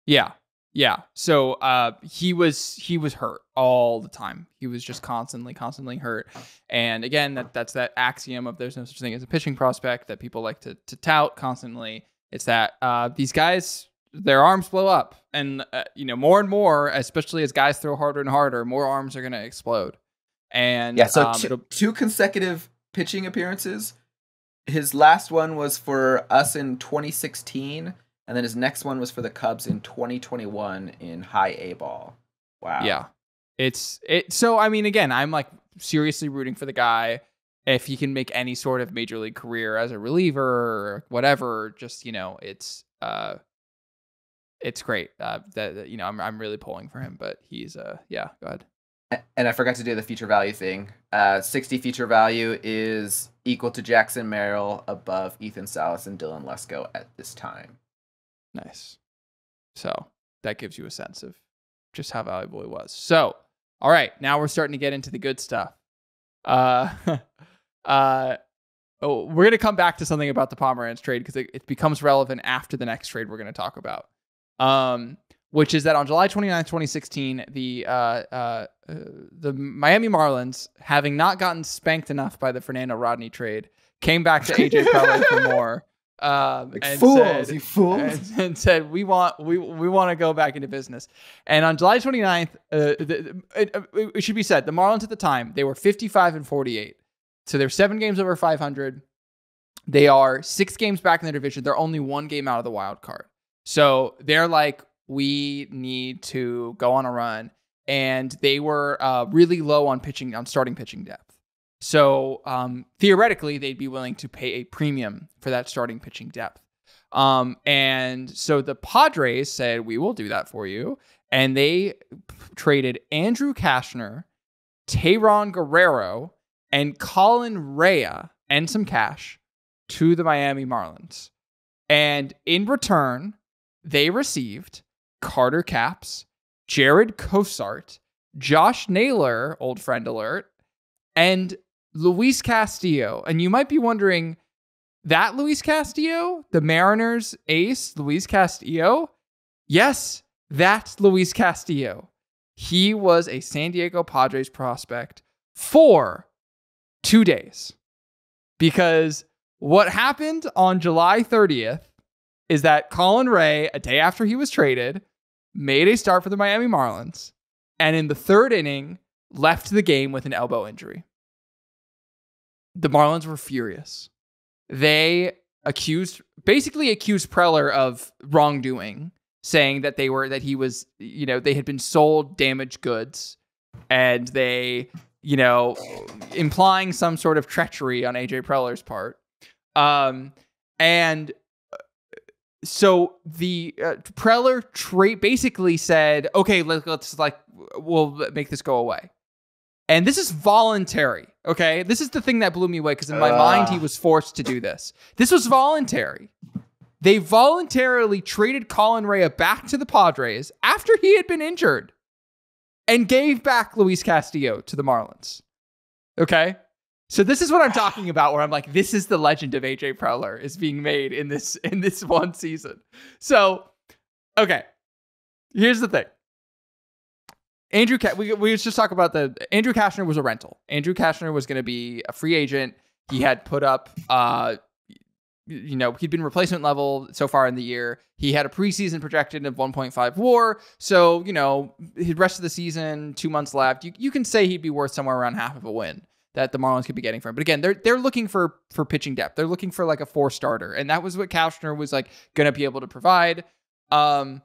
Yeah, yeah. So uh, he was he was hurt all the time. He was just constantly constantly hurt. And again, that that's that axiom of there's no such thing as a pitching prospect that people like to to tout constantly. It's that uh, these guys their arms blow up, and uh, you know more and more, especially as guys throw harder and harder, more arms are going to explode. And
yeah, so um, two, two consecutive pitching appearances. His last one was for us in 2016 and then his next one was for the Cubs in 2021 in high A ball. Wow.
Yeah. It's it so I mean again, I'm like seriously rooting for the guy if he can make any sort of major league career as a reliever or whatever, just you know, it's uh it's great. Uh that, that you know, I'm I'm really pulling for him, but he's uh yeah, go ahead.
And I forgot to do the feature value thing. Uh 60 feature value is equal to Jackson Merrill above Ethan Salas and Dylan Lesko at this time.
Nice. So that gives you a sense of just how valuable he was. So, all right, now we're starting to get into the good stuff. Uh, uh, oh, we're going to come back to something about the Pomeranz trade because it, it, becomes relevant after the next trade we're going to talk about. Um, which is that on July 29th, 2016, the uh, uh, the Miami Marlins, having not gotten spanked enough by the Fernando Rodney trade, came back to AJ Preller for more um,
like and fools, said, you fools,
and, and, said we want we we want to go back into business. And on July 29th, uh, the, it, it, should be said the Marlins at the time they were 55 and 48, so they're seven games over 500. They are six games back in the division. They're only one game out of the wild card. So they're like, we need to go on a run. And they were uh, really low on pitching, on starting pitching depth. So um, theoretically, they'd be willing to pay a premium for that starting pitching depth. Um, and so the Padres said, "We will do that for you," and they traded Andrew Cashner, Tayron Guerrero, and Colin Rea and some cash to the Miami Marlins. And in return, they received Carter Capps, Jared Cosart, Josh Naylor, old friend alert, and Luis Castillo. And you might be wondering, that Luis Castillo, the Mariners ace, Luis Castillo? Yes, that's Luis Castillo. He was a San Diego Padres prospect for two days. Because what happened on July 30th is that Colin Rea, a day after he was traded, made a start for the Miami Marlins and in the third inning left the game with an elbow injury the Marlins were furious. They accused, basically accused Preller of wrongdoing, saying that they were that he was, you know, they had been sold damaged goods, and they, you know, implying some sort of treachery on AJ Preller's part. Um, and so the uh, Preller tra- basically said, "Okay, let, let's like we'll make this go away." And this is voluntary. Okay, this is the thing that blew me away because in my uh. mind he was forced to do this. This was voluntary. They voluntarily traded Colin Rea back to the Padres after he had been injured and gave back Luis Castillo to the Marlins. Okay? So this is what I'm talking about where I'm like this is the legend of AJ Preller is being made in this in this one season. So okay. Here's the thing. Andrew, we we just talk about the Andrew Cashner was a rental. Andrew Cashner was going to be a free agent. He had put up, uh, you know, he'd been replacement level so far in the year. He had a preseason projected of 1.5 WAR. So you know, the rest of the season, two months left. You you can say he'd be worth somewhere around half of a win that the Marlins could be getting from. But again, they're they're looking for for pitching depth. They're looking for like a four starter, and that was what Cashner was like going to be able to provide. Um,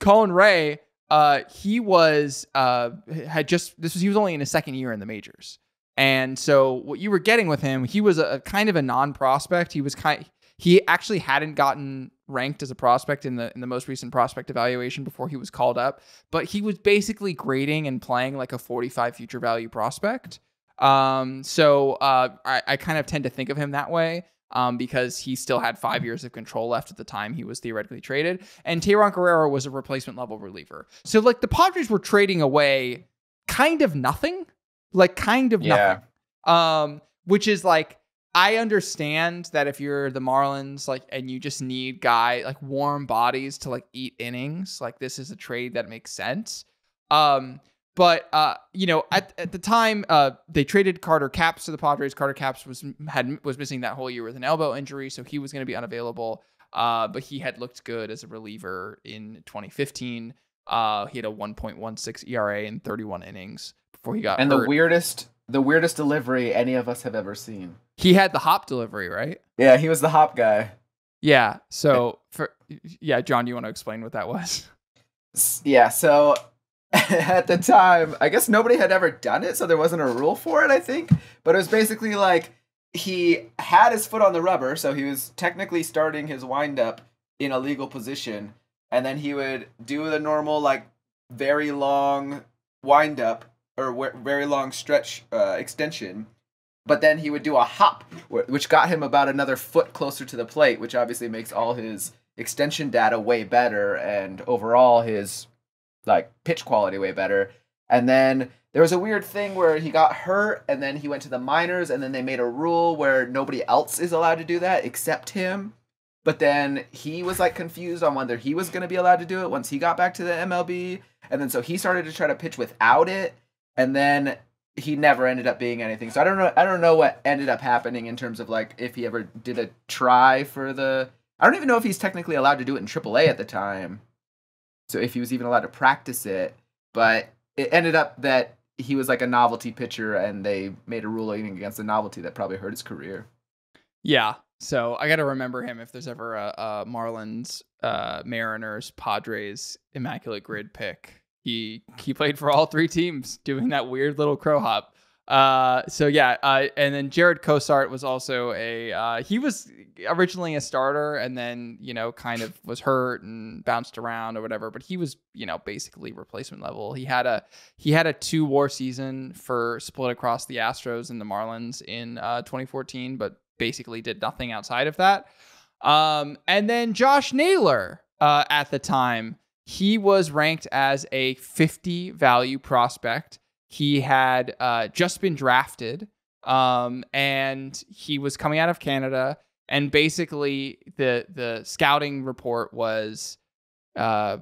Colin Rea, uh, he was uh, had just this was he was only in his second year in the majors, and so what you were getting with him, he was a, a kind of a non prospect. He was kind he actually hadn't gotten ranked as a prospect in the in the most recent prospect evaluation before he was called up, but he was basically grading and playing like a 45 future value prospect. Um, so uh, I, I kind of tend to think of him that way um, because he still had five years of control left at the time he was theoretically traded. And Tayron Guerrero was a replacement level reliever. So, like, the Padres were trading away kind of nothing, like, kind of yeah. nothing. Um, which is like, I understand that if you're the Marlins, like, and you just need guy like warm bodies to like eat innings, like this is a trade that makes sense. Um, but uh, you know, at, at the time, uh, they traded Carter Capps to the Padres. Carter Capps was had was missing that whole year with an elbow injury, so he was going to be unavailable. Uh, but he had looked good as a reliever in 2015. Uh, he had a 1.16 ERA in 31 innings before he got
and
hurt.
the weirdest, the weirdest delivery any of us have ever seen.
He had the hop delivery, right?
Yeah, he was the hop guy.
Yeah. So for yeah, John, you want to explain what that was?
Yeah. So at the time, I guess nobody had ever done it, so there wasn't a rule for it, I think. But it was basically like he had his foot on the rubber, so he was technically starting his windup in a legal position, and then he would do the normal, like, very long windup or very long stretch uh, extension. But then he would do a hop, which got him about another foot closer to the plate, which obviously makes all his extension data way better and overall his like pitch quality way better. And then there was a weird thing where he got hurt and then he went to the minors and then they made a rule where nobody else is allowed to do that except him. But then he was like confused on whether he was going to be allowed to do it once he got back to the MLB. And then so he started to try to pitch without it. And then he never ended up being anything. So I don't know I don't know what ended up happening in terms of like if he ever did a try for the I don't even know if he's technically allowed to do it in AAA at the time so if he was even allowed to practice it. But it ended up that he was like a novelty pitcher, and they made a ruling against the novelty that probably hurt his career.
Yeah. So I got to remember him if there's ever a, a Marlins, uh, Mariners, Padres immaculate grid pick. He he played for all three teams, doing that weird little crow hop. Uh, so yeah, uh, and then Jared Cosart was also a uh, he was originally a starter and then you know kind of was hurt and bounced around or whatever, but he was you know basically replacement level. He had a he had a two WAR season for split across the Astros and the Marlins in uh, 2014, but basically did nothing outside of that. Um, and then Josh Naylor uh, at the time he was ranked as a 50 value prospect he had uh, just been drafted um, and he was coming out of Canada. And basically, the the scouting report was, uh,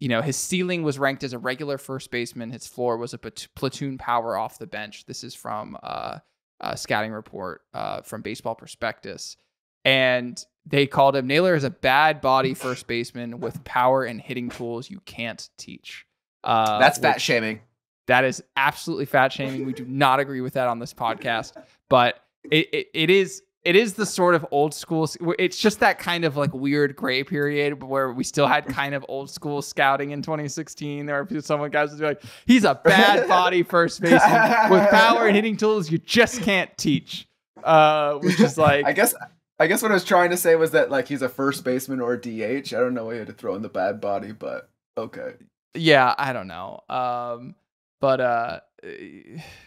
you know, his ceiling was ranked as a regular first baseman. His floor was a platoon power off the bench. This is from uh, a scouting report uh, from Baseball Prospectus, and they called him Naylor is a bad body first baseman with power and hitting tools you can't teach.
Uh, That's fat which, shaming.
That is absolutely fat shaming. We do not agree with that on this podcast, but it, it, it is it is the sort of old school. It's just that kind of like weird gray period where we still had kind of old school scouting in 2016. There are someone guys would be like, he's a bad body first baseman with power and hitting tools you just can't teach. Uh, which is like,
I guess, I guess what I was trying to say was that like he's a first baseman or DH. I don't know why you had to throw in the bad body, but okay.
Yeah, I don't know. Um, but uh,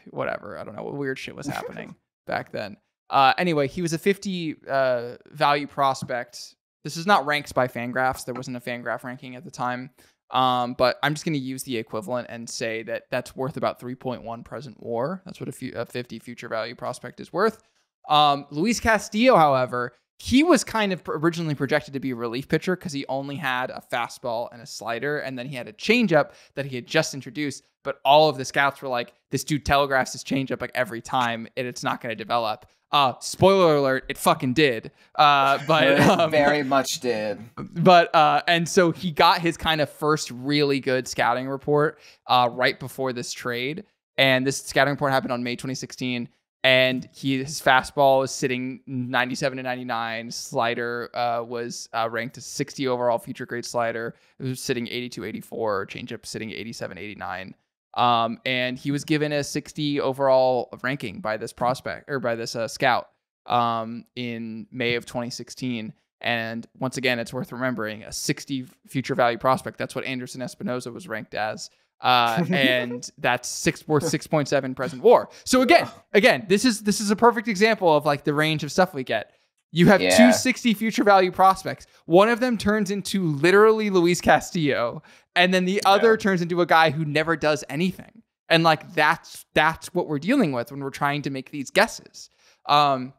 whatever. I don't know what weird shit was happening back then. Uh, anyway, he was a 50 uh, value prospect. This is not ranked by Fangraphs. There wasn't a Fangraph ranking at the time. Um, but I'm just going to use the equivalent and say that that's worth about 3.1 present war. That's what a, few, a 50 future value prospect is worth. Um, Luis Castillo, however, he was kind of originally projected to be a relief pitcher because he only had a fastball and a slider, and then he had a changeup that he had just introduced. But all of the scouts were like, "This dude telegraphs his changeup like every time, and it's not going to develop." Uh, spoiler alert, it fucking did. Uh, but um,
very much did.
But uh, and so he got his kind of first really good scouting report uh, right before this trade, and this scouting report happened on May 2016 and he his fastball was sitting 97 to 99 slider uh, was uh, ranked as 60 overall future grade slider. It was sitting 82 84 changeup sitting 87 89 um, and he was given a 60 overall ranking by this prospect or by this uh, scout um, in may of 2016 and once again it's worth remembering a 60 future value prospect. That's what anderson espinoza was ranked as uh, and that's six worth six point seven present war. So again, again, this is this is a perfect example of like the range of stuff we get. You have yeah. 260 future value prospects. One of them turns into literally Luis Castillo, and then the other turns into a guy who never does anything. And like that's that's what we're dealing with when we're trying to make these guesses. Um,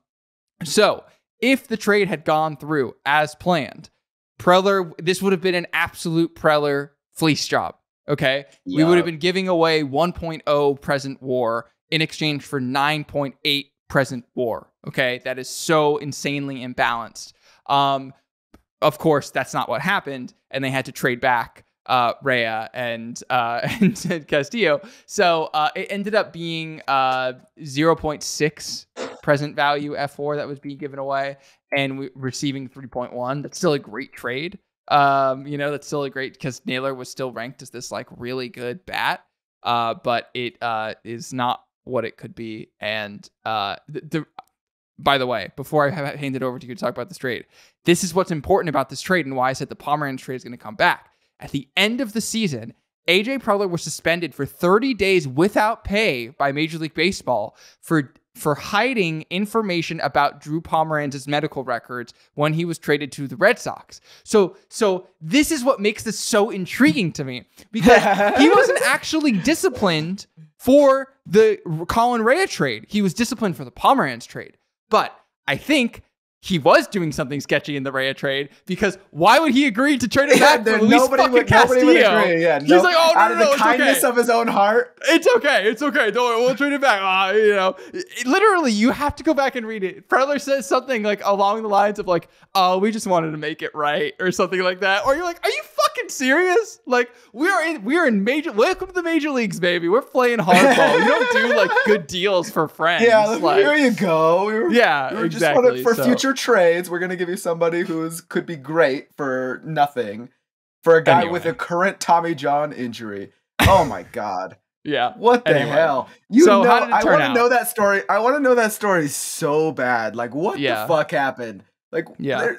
so if the trade had gone through as planned, Preller, this would have been an absolute Preller fleece job. Okay. We would have been giving away 1.0 present war in exchange for 9.8 present war. Okay. That is so insanely imbalanced. Um, of course, that's not what happened. And they had to trade back uh, Rea and, uh, and Castillo. So uh, it ended up being uh, 0.6 present value fWAR that was being given away and we, receiving 3.1. That's still a great trade. Um, you know, that's still a great because Naylor was still ranked as this like really good bat. Uh, but it uh is not what it could be. And uh, the, the by the way, before I hand it over to you to talk about this trade, this is what's important about this trade and why I said the Pomeranz trade is going to come back. At the end of the season, AJ Preller was suspended for 30 days without pay by Major League Baseball for for hiding information about Drew Pomeranz's medical records when he was traded to the Red Sox. So, so this is what makes this so intriguing to me because he wasn't actually disciplined for the Colin Rea trade. He was disciplined for the Pomeranz trade. But I think he was doing something sketchy in the Rea trade because why would he agree to trade it back yeah, for Luis nobody fucking would, Castillo? Nobody would agree. Yeah,
He's no, like, oh no, out no, of the kindness okay. of his own heart.
It's okay, it's okay. Don't worry, we'll trade it back. Uh, you know, it, literally, you have to go back and read it. Preller says something like along the lines of like, "Oh, we just wanted to make it right" or something like that. Or you're like, "Are you fucking serious? Like, we are in, we are in major. Welcome to the major leagues, baby. We're playing hardball. you don't do like good deals for friends.
Yeah,
like,
here you go.
We were, yeah, we exactly.
Just for so. future trades, we're gonna give you somebody who's could be great for nothing, for a guy anyway. with a current Tommy John injury. Oh my god.
Yeah.
What the anyway. hell? You so know, I want to know that story. I want to know that story so bad. Like, what yeah. the fuck happened? Like,
yeah.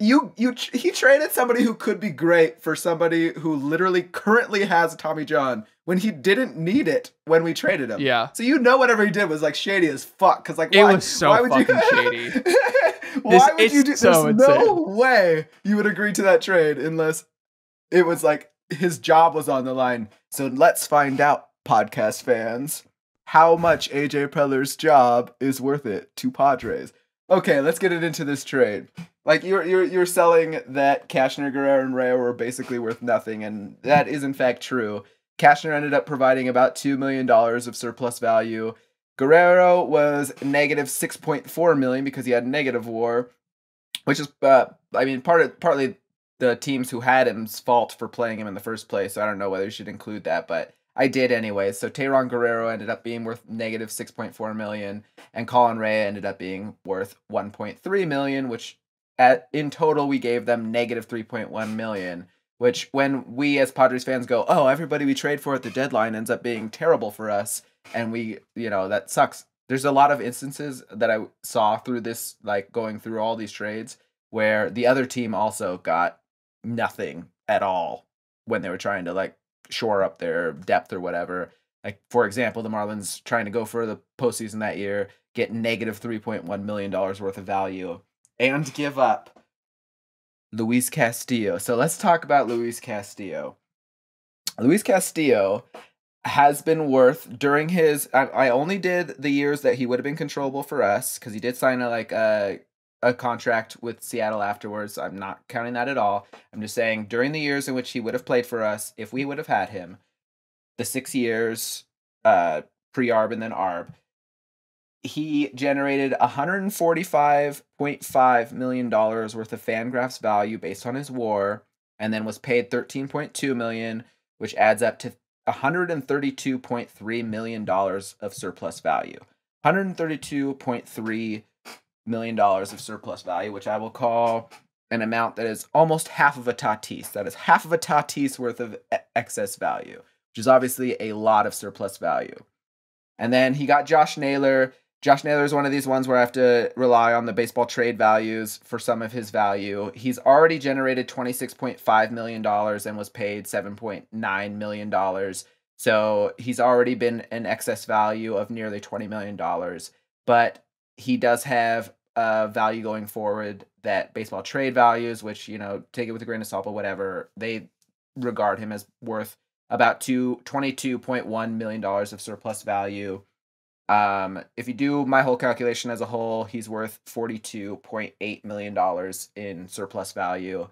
You you he traded somebody who could be great for somebody who literally currently has Tommy John when he didn't need it when we traded him.
Yeah.
So you know whatever he did was like shady as fuck. Cause like why,
it was so
why
would fucking you, shady.
why this, would you do? So there's insane. no way you would agree to that trade unless it was like his job was on the line. So let's find out, podcast fans, how much AJ Preller's job is worth it to Padres. Okay, let's get it into this trade. Like you're you're you're selling that Cashner, Guerrero, and Rea were basically worth nothing, and that is in fact true. Cashner ended up providing about two million dollars of surplus value. Guerrero was negative six point four million because he had negative WAR, which is uh, I mean part of partly the teams who had him's fault for playing him in the first place. So I don't know whether you should include that, but I did anyway. So Tayron Guerrero ended up being worth negative 6.4 million and Colin Rea ended up being worth 1.3 million, which at in total we gave them negative 3.1 million which when we as padres fans go oh everybody we trade for at the deadline ends up being terrible for us and we you know that sucks there's a lot of instances that i saw through this like going through all these trades where the other team also got nothing at all when they were trying to like shore up their depth or whatever. Like for example, the Marlins trying to go for the postseason that year, get negative three point one million dollars worth of value, and give up Luis Castillo. So let's talk about Luis Castillo. Luis Castillo has been worth during his. I, I only did the years that he would have been controllable for us because he did sign a like a a contract with Seattle afterwards. I'm not counting that at all. I'm just saying during the years in which he would have played for us, if we would have had him, the six years uh, pre ARB and then ARB, he generated 145.5 million dollars worth of Fangraphs value based on his WAR, and then was paid 13.2 million, which adds up to 132.3 million dollars of surplus value. 132.3 million dollars of surplus value, which I will call an amount that is almost half of a Tatis. That is half of a Tatis worth of excess value, which is obviously a lot of surplus value. And then he got Josh Naylor. Josh Naylor is one of these ones where I have to rely on the baseball trade values for some of his value. He's already generated $26.5 million and was paid $7.9 million. So he's already been an excess value of nearly $20 million. But he does have a value going forward that baseball trade values, which, you know, take it with a grain of salt, but whatever, they regard him as worth about two, $22.1 million of surplus value um, if you do my whole calculation as a whole, he's worth $42.8 million in surplus value.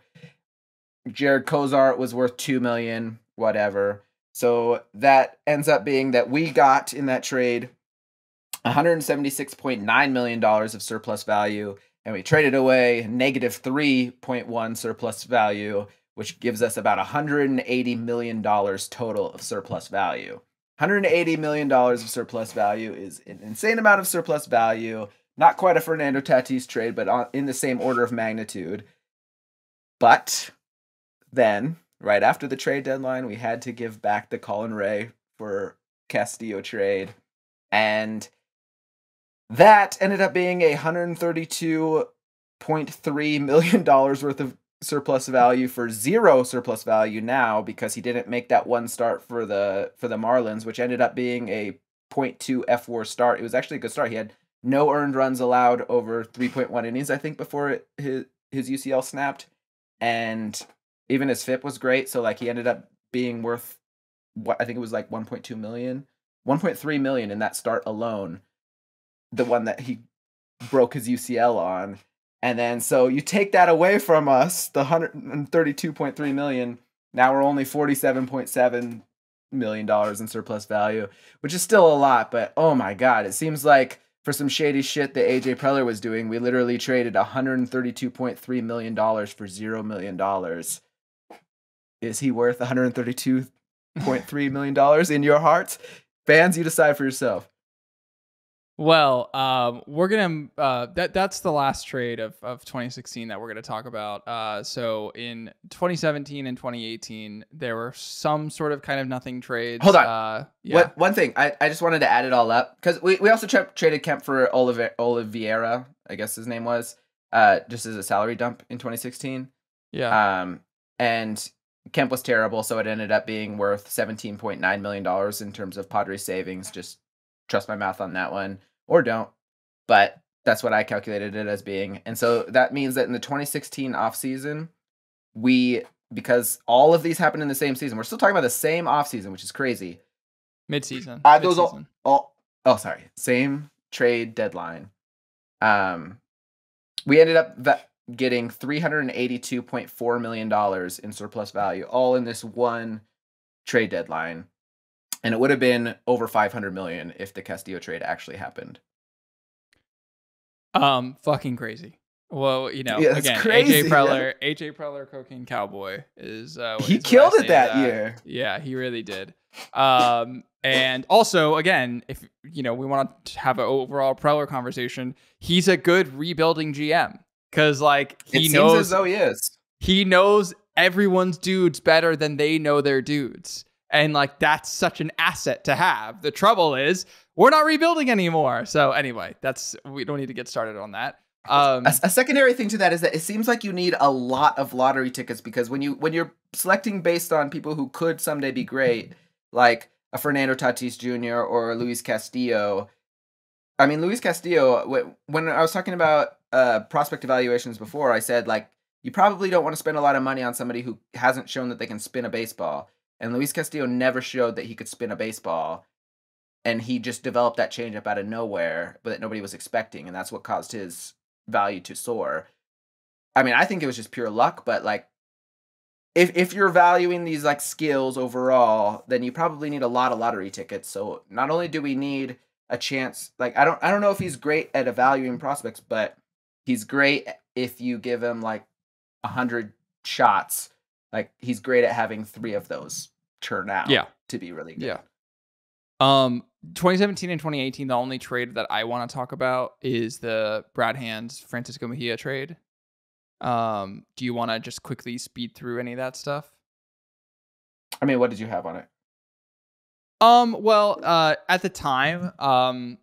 Jared Cosart was worth 2 million, whatever. So that ends up being that we got in that trade $176.9 million of surplus value, and we traded away negative 3.1 surplus value, which gives us about $180 million total of surplus value. $180 million of surplus value is an insane amount of surplus value. Not quite a Fernando Tatis trade, but in the same order of magnitude. But then, right after the trade deadline, we had to give back the Colin Rea for Castillo trade. And that ended up being a $132.3 million worth of surplus value for zero surplus value now because he didn't make that one start for the for the Marlins, which ended up being a 0.2 four start. It was actually a good start. He had no earned runs allowed over 3.1 innings, I think, before his his UCL snapped, and even his FIP was great. So like he ended up being worth what I think it was like 1.2 million, 1.3 million in that start alone. The one that he broke his UCL on and then so you take that away from us, the 132.3 million. Now we're only 47.7 million dollars in surplus value, which is still a lot, but oh my god, it seems like for some shady shit that AJ Preller was doing, we literally traded 132.3 million dollars for 0 million dollars. Is he worth 132.3 million dollars in your hearts? Fans, you decide for yourself.
Well, um, we're gonna uh, that that's the last trade of, of 2016 that we're gonna talk about. Uh, so in 2017 and 2018, there were some sort of kind of nothing trades.
Hold on.
Uh,
yeah. What, one thing I, I just wanted to add it all up because we, we also tra- traded Kemp for Olive- Olivera, I guess his name was, uh, just as a salary dump in 2016.
Yeah.
Um, and Kemp was terrible, so it ended up being worth 17.9 million dollars in terms of Padres savings. Just trust my math on that one or don't. But that's what I calculated it as being. And so that means that in the 2016 offseason, we because all of these happened in the same season. We're still talking about the same offseason, which is crazy.
Mid-season.
Uh, those all, all oh sorry, same trade deadline. Um we ended up va- getting 382.4 million dollars in surplus value all in this one trade deadline and it would have been over 500 million if the Castillo trade actually happened.
Um, fucking crazy. Well, you know,
yeah,
again,
crazy,
AJ Preller, yeah. AJ Preller, cocaine cowboy is uh,
he killed it that, that, year.
Yeah, he really did. Um, and also, again, if you know we want to have an overall Preller conversation, he's a good rebuilding GM because like he
it
knows
as though he is.
He knows everyone's dudes better than they know their dudes. And like that's such an asset to have. The trouble is we're not rebuilding anymore. So anyway, that's we don't need to get started on that. Um,
a, a secondary thing to that is that it seems like you need a lot of lottery tickets because when you when you're selecting based on people who could someday be great, like a Fernando Tatis Jr. or Luis Castillo. I mean, Luis Castillo. When I was talking about uh, prospect evaluations before, I said like you probably don't want to spend a lot of money on somebody who hasn't shown that they can spin a baseball. And Luis Castillo never showed that he could spin a baseball and he just developed that changeup out of nowhere, but that nobody was expecting, and that's what caused his value to soar. I mean, I think it was just pure luck, but like if if you're valuing these like skills overall, then you probably need a lot of lottery tickets. So not only do we need a chance, like I don't I don't know if he's great at evaluating prospects, but he's great if you give him like a hundred shots. Like he's great at having three of those turn out.
Yeah.
to be really good.
Yeah. Um, 2017 and 2018, the only trade that I want to talk about is the Brad Hands Francisco Mejia trade. Um, do you want to just quickly speed through any of that stuff?
I mean, what did you have on it?
Um, well, uh, at the time, um,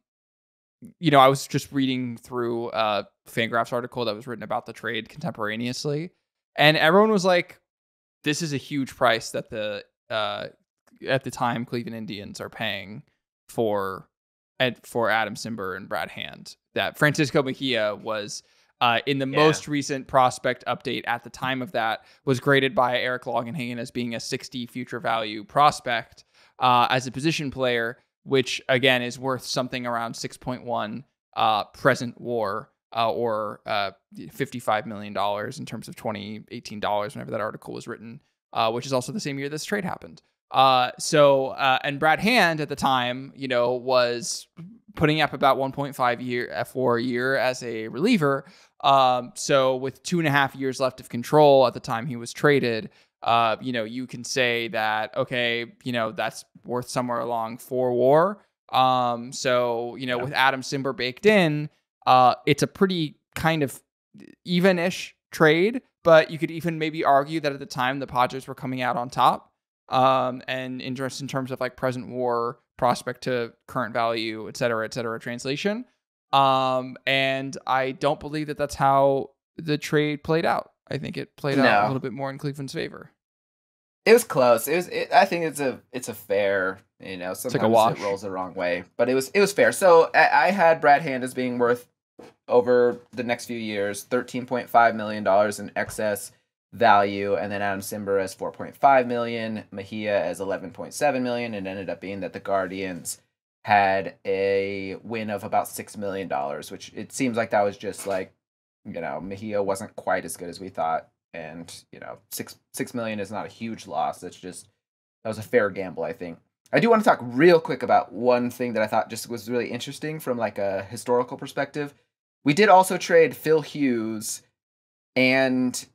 you know, I was just reading through a Fangraphs article that was written about the trade contemporaneously, and everyone was like, "This is a huge price that the uh, at the time Cleveland Indians are paying for Ed, for Adam Cimber and Brad Hand. That Francisco Mejia was uh, in the yeah. most recent prospect update at the time of that was graded by Eric Longenhagen as being a 60 future value prospect uh, as a position player, which again is worth something around 6.1 uh, present war. Uh, or uh, $55 million in terms of 2018 dollars whenever that article was written, uh, which is also the same year this trade happened. Uh, so uh, and Brad Hand at the time, you know, was putting up about 1.5 year fWAR a year as a reliever. Um, so with two and a half years left of control at the time he was traded, uh, you know, you can say that okay, you know, that's worth somewhere along four WAR. Um, so you know, yeah. with Adam Cimber baked in, uh, it's a pretty kind of even-ish trade. But you could even maybe argue that at the time the Padres were coming out on top um, and interest in terms of like present war prospect to current value, et cetera, et cetera, translation. Um, and I don't believe that that's how the trade played out. I think it played no. out a little bit more in Cleveland's favor.
It was close. It was. It, I think it's a. It's a fair. You know, sometimes like it rolls the wrong way, but it was. It was fair. So I, I had Brad Hand as being worth over the next few years thirteen point five million dollars in excess value, and then Adam Cimber as 4.5 million, Mejia as 11.7 million. It ended up being that the Guardians had a win of about six million dollars, which it seems like that was just like, you know, Mejia wasn't quite as good as we thought, and you know, six six million is not a huge loss. It's just that was a fair gamble, I think. I do want to talk real quick about one thing that I thought just was really interesting from like a historical perspective. We did also trade Phil Hughes and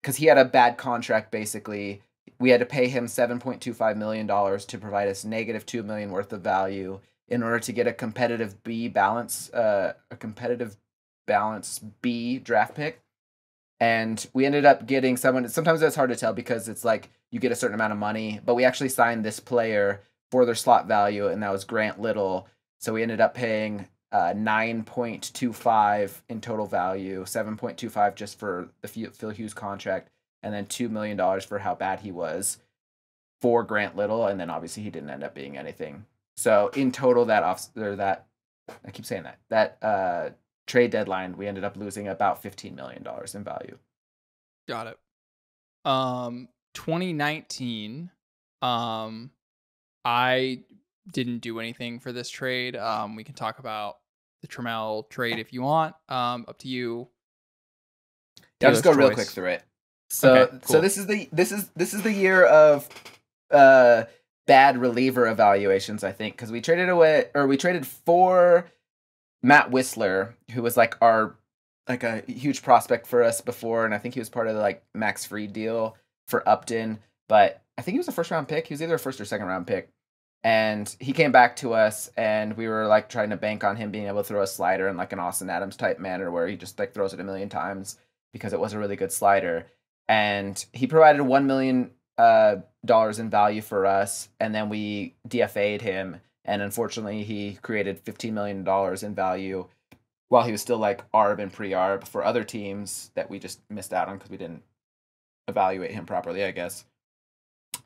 because he had a bad contract basically we had to pay him 7.25 million dollars to provide us negative 2 million worth of value in order to get a competitive b balance uh, a competitive balance b draft pick. And we ended up getting someone sometimes that's hard to tell because it's like you get a certain amount of money but we actually signed this player for their slot value and that was grant little. So we ended up paying uh, 9.25 in total value, 7.25 just for the Phil Hughes contract, and then $2 million for how bad he was for Grant Little. And then obviously he didn't end up being anything. So in total, that off or that, I keep saying that, that uh, trade deadline, we ended up losing about $15 million in value.
Got it. Um, 2019, um, I didn't do anything for this trade. Um, we can talk about the Trammell trade if you want. Um, up to you.
Yeah, I'll just go choice. real quick through it. So, okay, cool. so this is the this is this is the year of uh bad reliever evaluations, I think, because we traded away or we traded for Matt Wisler, who was like our like a huge prospect for us before, and I think he was part of the like Max Fried deal for Upton. But I think he was a first round pick. He was either a first or second round pick and he came back to us and we were like trying to bank on him being able to throw a slider in like an Austin Adams type manner where he just like throws it a million times because it was a really good slider and he provided 1 million uh, dollars in value for us and then we DFA'd him and unfortunately he created 15 million dollars in value while he was still like ARB and pre-ARB for other teams that we just missed out on because we didn't evaluate him properly, I guess.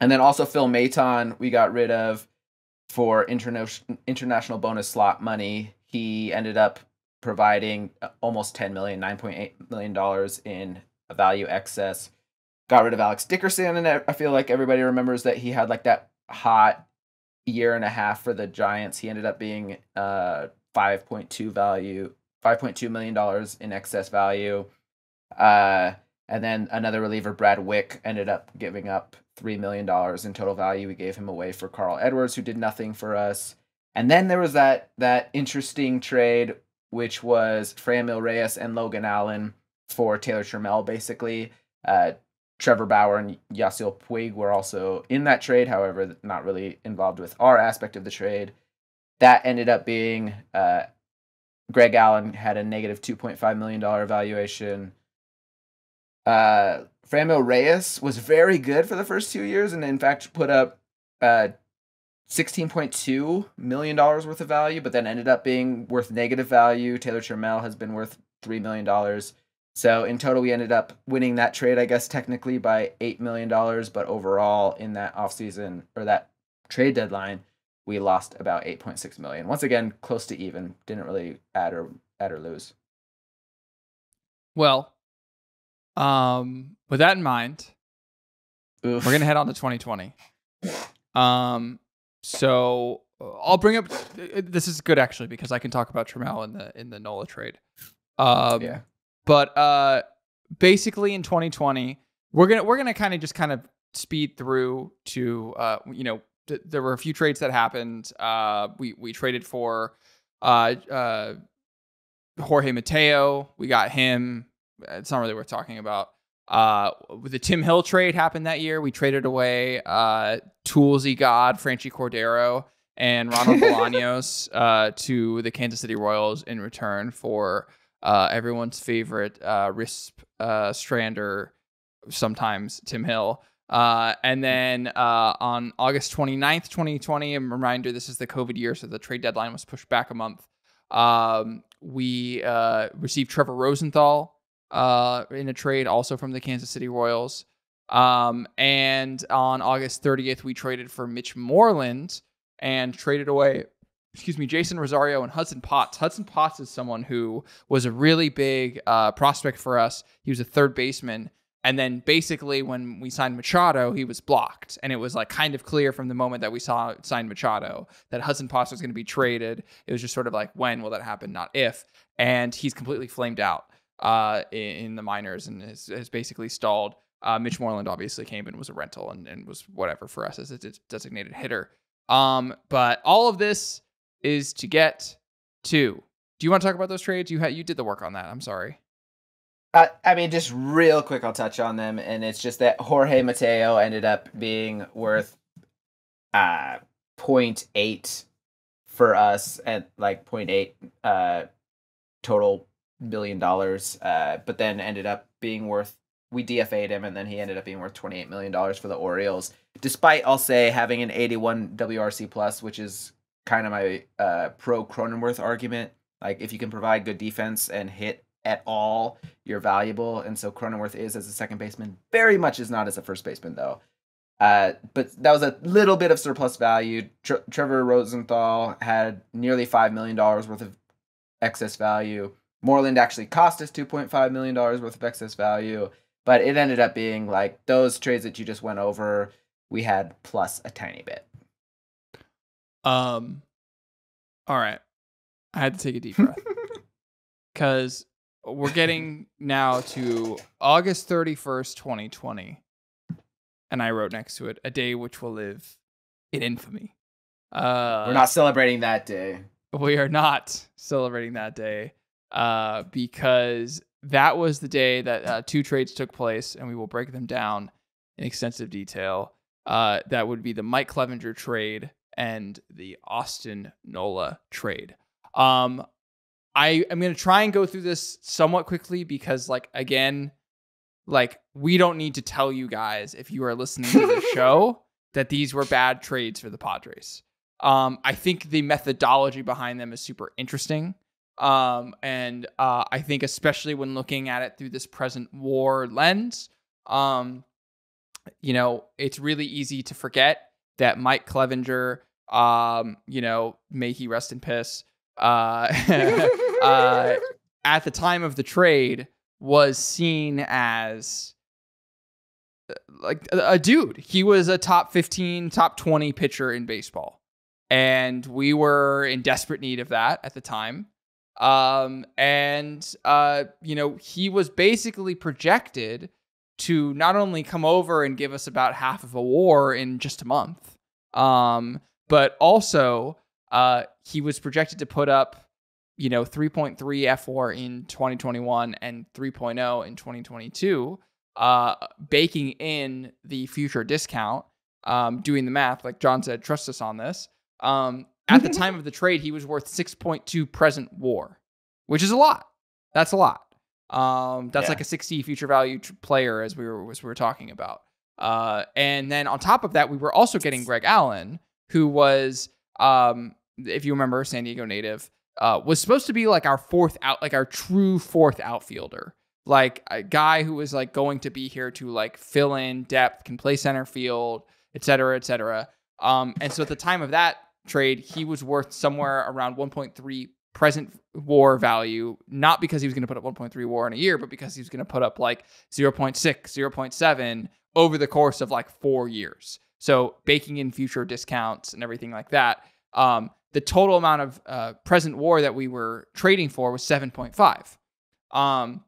And then also Phil Maton, we got rid of for international international bonus slot money. He ended up providing uh, almost 10 million, 9.8 million dollars in value excess. Got rid of Alex Dickerson, and I feel like everybody remembers that he had like that hot year and a half for the Giants. He ended up being uh 5.2 value, 5.2 million dollars in excess value. Uh and then another reliever, Brad Wieck, ended up giving up $3 million in total value. We gave him away for Carl Edwards, who did nothing for us. And then there was that that interesting trade, which was Franmil Reyes and Logan Allen for Taylor Trammell, basically. Uh, Trevor Bauer and Yasiel Puig were also in that trade, however, not really involved with our aspect of the trade. That ended up being uh, Greg Allen had a negative $2.5 million valuation. Uh, Franmil Reyes was very good for the first two years, and in fact put up uh, $16.2 million worth of value, but then ended up being worth negative value. Taylor Trammell has been worth $3 million. So in total, we ended up winning that trade, I guess, technically by $8 million. But overall, in that offseason or that trade deadline, we lost about 8.6 million. Once again, close to even. Didn't really add or add or lose.
Well, um, with that in mind, Oof. we're gonna head on to 2020. Um, so uh, I'll bring up. Uh, this is good actually because I can talk about Trammell in the in the Nola trade. Um, yeah. But uh, basically in 2020, we're gonna we're gonna kind of just kind of speed through to uh, you know, th- there were a few trades that happened. Uh, we we traded for uh uh Jorge Mateo. We got him it's not really worth talking about. Uh, the Tim Hill trade happened that year. We traded away uh, Toolsy God, Franchy Cordero, and Ronald Bolaños uh, to the Kansas City Royals in return for uh, everyone's favorite uh, Risp uh, Strander, sometimes Tim Hill. Uh, and then uh, on August 29th, 2020, a reminder this is the COVID year, so the trade deadline was pushed back a month. Um, we uh, received Trevor Rosenthal uh, in a trade also from the Kansas City Royals. Um, and on August 30th, we traded for Mitch Moreland and traded away, excuse me, Jeisson Rosario and Hudson Potts. Hudson Potts is someone who was a really big uh, prospect for us. He was a third baseman. And then basically, when we signed Machado, he was blocked. And it was like kind of clear from the moment that we saw signed Machado that Hudson Potts was going to be traded. It was just sort of like, when will that happen? Not if. And he's completely flamed out uh, in, the minors and has, has basically stalled. Uh, Mitch Moreland obviously came and was a rental and, and was whatever for us as a designated hitter. Um, but all of this is to get to. Do you want to talk about those trades? You had you did the work on that. I'm sorry.
Uh, I mean, just real quick, I'll touch on them, and it's just that Jorge Mateo ended up being worth uh 0.8 for us at like 0.8 uh total billion dollars, uh, but then ended up being worth. We DFA'd him, and then he ended up being worth twenty eight million dollars for the Orioles. Despite, I'll say, having an eighty one WRC plus, which is kind of my uh, pro Cronenworth argument. Like, if you can provide good defense and hit at all, you're valuable. And so Cronenworth is as a second baseman, very much is not as a first baseman though. Uh, but that was a little bit of surplus value. Tre- Trevor Rosenthal had nearly five million dollars worth of excess value. Moreland actually cost us $2.5 million worth of excess value, but it ended up being like those trades that you just went over, we had plus a tiny bit.
Um, all right. I had to take a deep breath because we're getting now to August 31st, 2020. And I wrote next to it, a day which will live in infamy.
Uh, we're not celebrating that day.
We are not celebrating that day uh, because that was the day that uh, two trades took place, and we will break them down in extensive detail. Uh, that would be the Mike Clevinger trade and the Austin Nola trade. Um, I am going to try and go through this somewhat quickly because, like, again, like we don't need to tell you guys if you are listening to the show that these were bad trades for the Padres. Um, I think the methodology behind them is super interesting. Um, and uh, I think especially when looking at it through this present war lens, um, you know, it's really easy to forget that Mike Clevinger, um, you know, may he rest in piss, uh, uh, at the time of the trade was seen as uh, like a, a dude. He was a top 15, top 20 pitcher in baseball. And we were in desperate need of that at the time. Um, and, uh, you know, he was basically projected to not only come over and give us about half of a war in just a month, um, but also uh, he was projected to put up, you know, 3.3 fWAR in 2021 and 3.0 in 2022, uh, baking in the future discount. Um, doing the math, like John said, trust us on this. Um, at the time of the trade, he was worth 6.2 present war, which is a lot. That's a lot. Um, that's
Yeah.
like a 60 future value tr- player, as we were as we were talking about. Uh, and then on top of that, we were also getting Greg Allen, who was, um, if you remember, San Diego native, uh, was supposed to be like our fourth out, like our true fourth outfielder, like a guy who was like going to be here to like fill in depth, can play center field, et cetera, et cetera. Um, and so at the time of that trade, he was worth somewhere around 1.3 present war value, not because he was going to put up 1.3 war in a year, but because he was going to put up like 0.6, 0.7 over the course of like four years. So baking in future discounts and everything like that. Um, the total amount of uh, present war that we were trading for was 7.5. Um,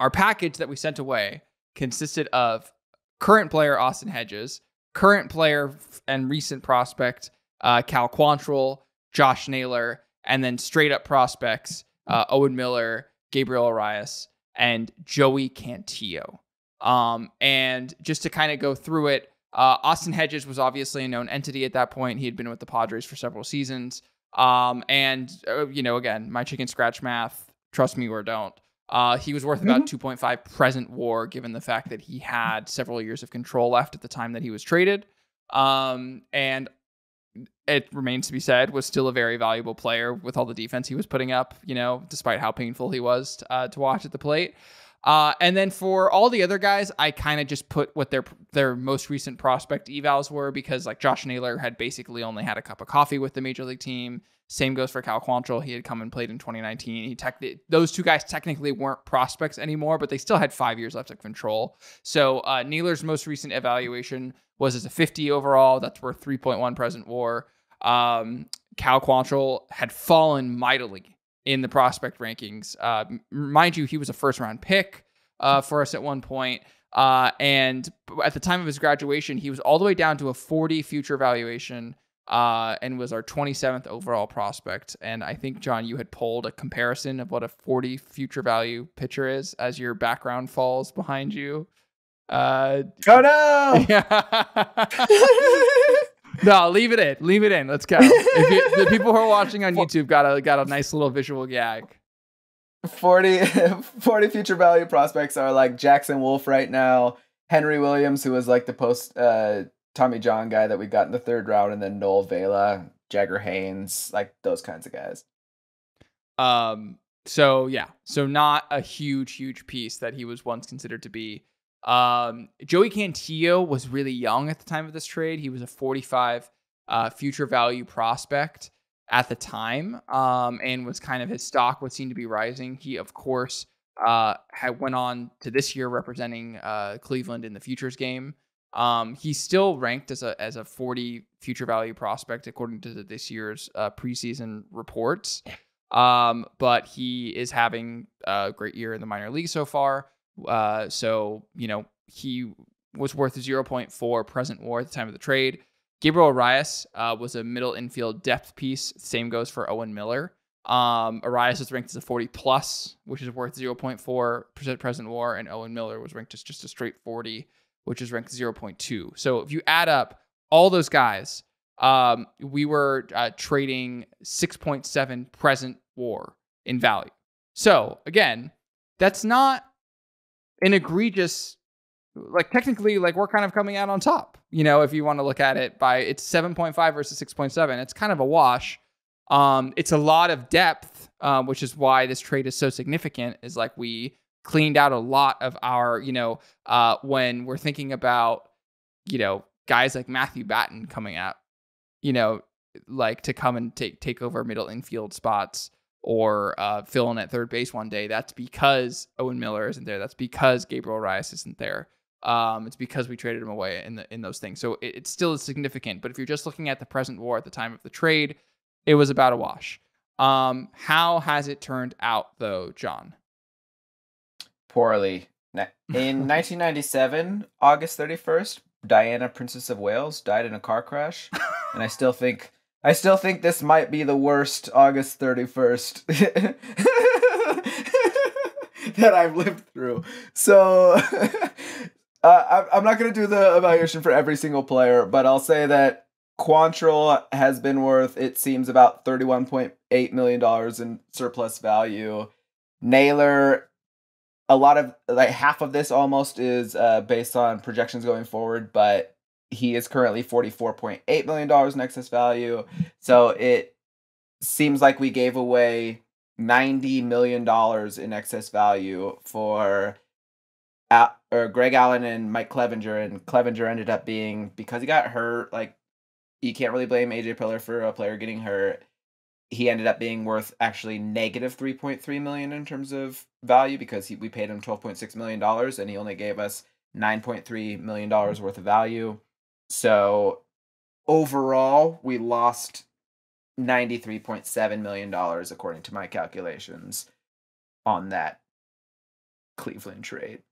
our package that we sent away consisted of current player Austin Hedges, current player and recent prospect uh, Cal Quantrill, Josh Naylor, and then straight up prospects uh, Owen Miller, Gabriel Arias, and Joey Cantillo. Um, and just to kind of go through it, uh, Austin Hedges was obviously a known entity at that point. He had been with the Padres for several seasons. Um, and, uh, you know, again, my chicken scratch math, trust me or don't. Uh, he was worth about 2.5 present war, given the fact that he had several years of control left at the time that he was traded. Um, and it remains to be said, was still a very valuable player with all the defense he was putting up, you know, despite how painful he was uh, to watch at the plate. Uh, and then for all the other guys, I kind of just put what their their most recent prospect evals were because like Josh Naylor had basically only had a cup of coffee with the major league team. Same goes for Cal Quantrill. He had come and played in 2019. He tech- those two guys technically weren't prospects anymore, but they still had five years left of control. So uh, most recent evaluation was as a 50 overall. That's worth 3.1 present WAR. Um, Cal Quantrill had fallen mightily in the prospect rankings. Uh, mind you, he was a first round pick uh, for us at one point. Uh, and at the time of his graduation, he was all the way down to a 40 future valuation uh, and was our 27th overall prospect. And I think, John, you had pulled a comparison of what a 40 future value pitcher is as your background falls behind you. Uh,
Oh no!
yeah. no, leave it in. Leave it in. Let's go. If you, the people who are watching on YouTube got a got a nice little visual gag.
40, 40 future value prospects are like Jackson Wolf right now, Henry Williams, who was like the post uh, Tommy John guy that we got in the third round, and then Noel Vela, Jagger Haynes, like those kinds of guys.
Um. So yeah. So not a huge, huge piece that he was once considered to be. Um. Joey Cantillo was really young at the time of this trade. He was a 45 uh, future value prospect at the time. Um. And was kind of his stock would seem to be rising. He of course uh had went on to this year representing uh Cleveland in the futures game. Um, he's still ranked as a as a 40 future value prospect according to this year's uh, preseason reports. Um, but he is having a great year in the minor league so far. Uh, so you know he was worth 0.4 present WAR at the time of the trade. Gabriel Arias uh, was a middle infield depth piece. Same goes for Owen Miller. Um, Arias is ranked as a 40 plus, which is worth 0.4 percent present WAR, and Owen Miller was ranked as just a straight 40, which is ranked 0.2. So if you add up all those guys, um, we were uh, trading 6.7 present war in value. So again, that's not an egregious, like technically, like we're kind of coming out on top. You know, if you want to look at it by it's 7.5 versus 6.7, it's kind of a wash. Um, it's a lot of depth, uh, which is why this trade is so significant. Is like we cleaned out a lot of our, you know, uh, when we're thinking about, you know, guys like Matthew Batten coming out, you know, like to come and take take over middle infield spots or uh, fill in at third base one day. That's because Owen Miller isn't there. That's because Gabriel Arias isn't there. Um, it's because we traded him away in the in those things. So it, it still is significant. But if you're just looking at the present war at the time of the trade, it was about a wash. Um, how has it turned out though, John?
Poorly. In 1997, August 31st, Diana, Princess of Wales, died in a car crash, and I still think I still think this might be the worst August 31st that I've lived through. So uh, I'm not going to do the evaluation for every single player, but I'll say that Quantrill has been worth, it seems, about $31.8 million in surplus value. Naylor, a lot of, like half of this almost is uh, based on projections going forward, but he is currently $44.8 million in excess value. So it seems like we gave away $90 million in excess value for uh, or Greg Allen and Mike Clevinger. And Clevinger ended up being, because he got hurt, like, you can't really blame AJ Preller for a player getting hurt. He ended up being worth actually negative 3.3 million in terms of value because he, we paid him 12.6 million dollars and he only gave us 9.3 million dollars mm. worth of value. So overall, we lost $93.7 million, according to my calculations, on that Cleveland trade.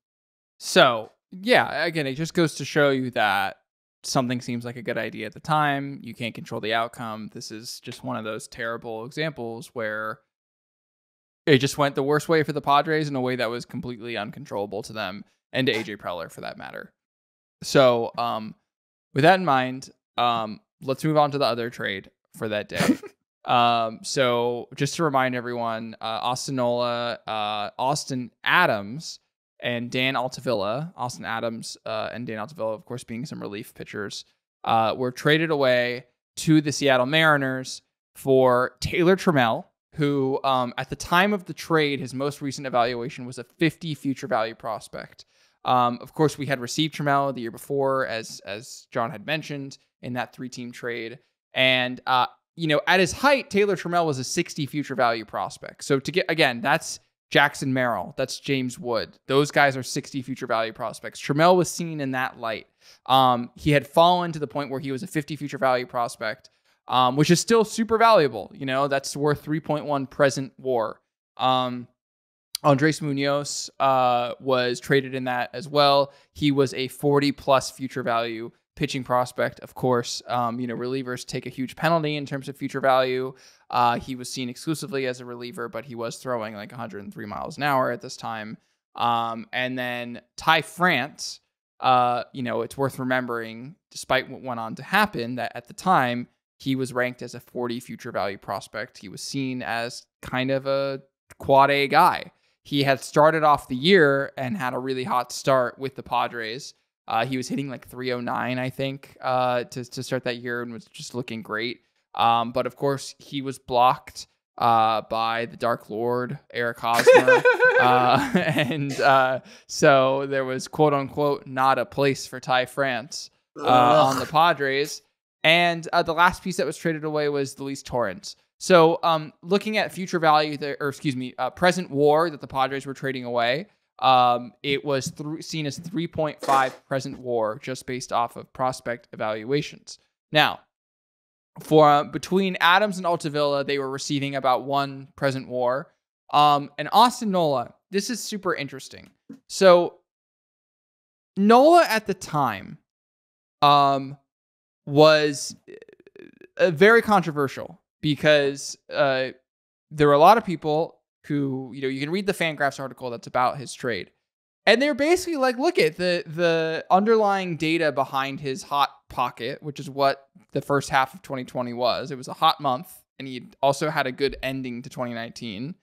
So, yeah, again, it just goes to show you that something seems like a good idea at the time. You can't control the outcome. This is just one of those terrible examples where it just went the worst way for the Padres in a way that was completely uncontrollable to them and to AJ Preller for that matter. So, um, with that in mind, um, let's move on to the other trade for that day. um, so just to remind everyone, uh, Austin Nola, uh, Austin Adams, and Dan Altavilla, Austin Adams uh, and Dan Altavilla, of course, being some relief pitchers, uh, were traded away to the Seattle Mariners for Taylor Trammell, who um, at the time of the trade, his most recent evaluation was a 50 future value prospect. Um, of course, we had received Trammell the year before, as as John had mentioned in that three team trade, and uh, you know at his height, Taylor Trammell was a 60 future value prospect. So to get again, that's Jackson Merrill, that's James Wood. Those guys are 60 future value prospects. Trammell was seen in that light. Um, he had fallen to the point where he was a 50 future value prospect, um, which is still super valuable. You know, that's worth 3.1 present war. Um, Andres Munoz uh, was traded in that as well. He was a 40 plus future value pitching prospect. Of course, um, you know relievers take a huge penalty in terms of future value. Uh, he was seen exclusively as a reliever, but he was throwing like 103 miles an hour at this time. Um, and then Ty France, uh, you know, it's worth remembering, despite what went on to happen, that at the time he was ranked as a 40 future value prospect. He was seen as kind of a quad A guy he had started off the year and had a really hot start with the Padres. Uh, he was hitting like 309, I think, uh, to, to start that year and was just looking great. Um, but of course, he was blocked uh, by the Dark Lord, Eric Hosmer. Uh, and uh, so there was quote unquote not a place for Ty France uh, on the Padres. And the last piece that was traded away was the Luis Torrens. So, um, looking at future value, there, or excuse me, uh, present WAR that the Padres were trading away, um, it was th- seen as 3.5 present WAR just based off of prospect evaluations. Now, for uh, between Adams and Altavilla, they were receiving about one present WAR. Um, and Austin Nola, this is super interesting. So, Nola at the time, um, was uh, very controversial because uh, there were a lot of people who, you know, you can read the Fangraphs article that's about his trade. And they're basically like, look at the the underlying data behind his hot pocket, which is what the first half of 2020 was. It was a hot month, and he also had a good ending to 2019.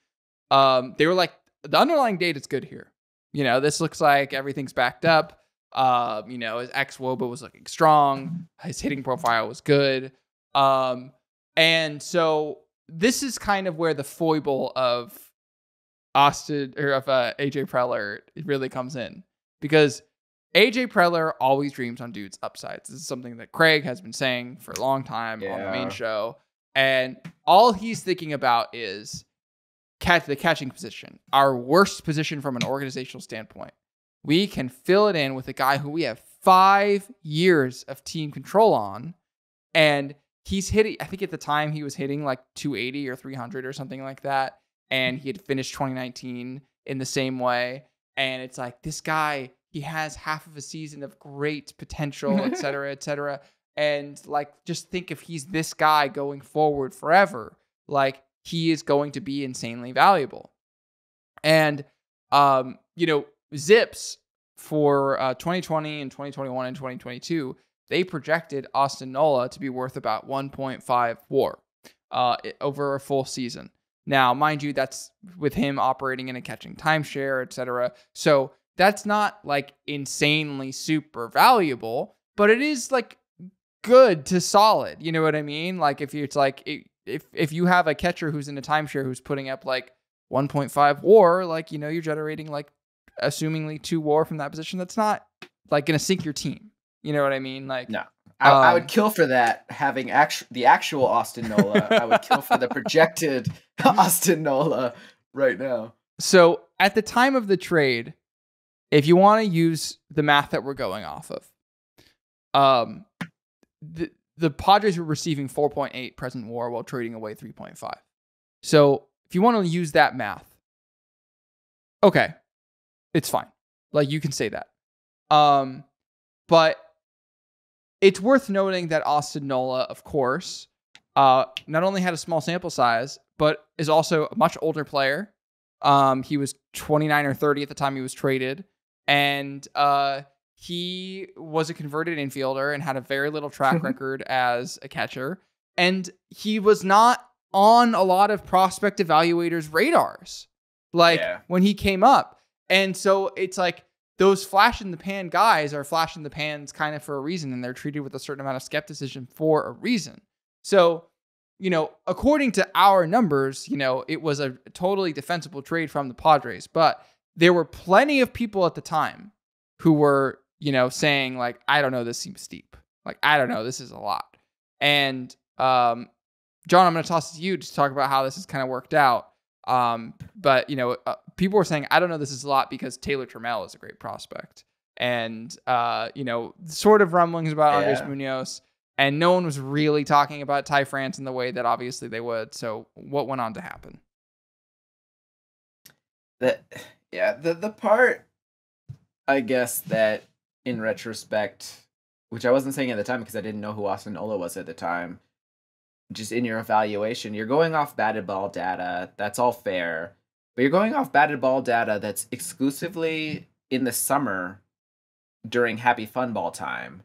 Um, they were like, the underlying data is good here. You know, this looks like everything's backed up. Uh, you know, his xwOBA was looking strong. His hitting profile was good. Um, and so this is kind of where the foible of Austin or of uh, AJ Preller really comes in because AJ Preller always dreams on dudes' upsides. This is something that Craig has been saying for a long time on the main show, and all he's thinking about is catch the catching position, our worst position from an organizational standpoint. We can fill it in with a guy who we have five years of team control on, and he's hitting. I think at the time he was hitting like 280 or 300 or something like that, and he had finished 2019 in the same way. And it's like this guy, he has half of a season of great potential, et cetera, et cetera. And like, just think if he's this guy going forward forever, like he is going to be insanely valuable. And um, you know, ZiPS for uh, 2020 and 2021 and 2022, they projected Austin Nola to be worth about 1.5 WAR uh, over a full season. Now, mind you, that's with him operating in a catching timeshare, etc. So that's not like insanely super valuable, but it is like good to solid. You know what I mean? Like if you, it's like if if you have a catcher who's in a timeshare who's putting up like 1.5 WAR, like you know you're generating like assumingly two WAR from that position. That's not like gonna sink your team. You know what I mean? Like
No. I, I
Um,
would kill for that having actu- the actual Austin Nola. I would kill for the projected Austin Nola right now.
So at the time of the trade, if you want to use the math that we're going off of, um, the the Padres were receiving 4.8 present WAR while trading away 3.5. So if you want to use that math, okay, it's fine. Like you can say that. Um, but it's worth noting that Austin Nola, of course, uh, not only had a small sample size, but is also a much older player. Um, he was 29 or 30 at the time he was traded, and uh, he was a converted infielder and had a very little track record as a catcher. And he was not on a lot of prospect evaluators' radars, like
Yeah.
when he came up. And so it's like those flash in the pan guys are flash in the pans kind of for a reason, and they're treated with a certain amount of skepticism for a reason. So, you know, according to our numbers, you know, it was a totally defensible trade from the Padres, but there were plenty of people at the time who were, you know, saying like, I don't know, this seems steep. Like, I don't know, this is a lot. And um, John, I'm going to toss it to you to talk about how this has kind of worked out. Um, but you know, uh, people were saying, I don't know, this is a lot because Taylor Trammell is a great prospect, and uh, you know, sort of rumblings about Andres
Yeah.
Munoz, and no one was really talking about Ty France in the way that obviously they would. So, what went on to happen?
That yeah, the the part I guess that in retrospect, which I wasn't saying at the time because I didn't know who Austin Nola was at the time, just in your evaluation, you're going off batted ball data. That's all fair. But you're going off batted ball data that's exclusively in the summer during happy fun ball time.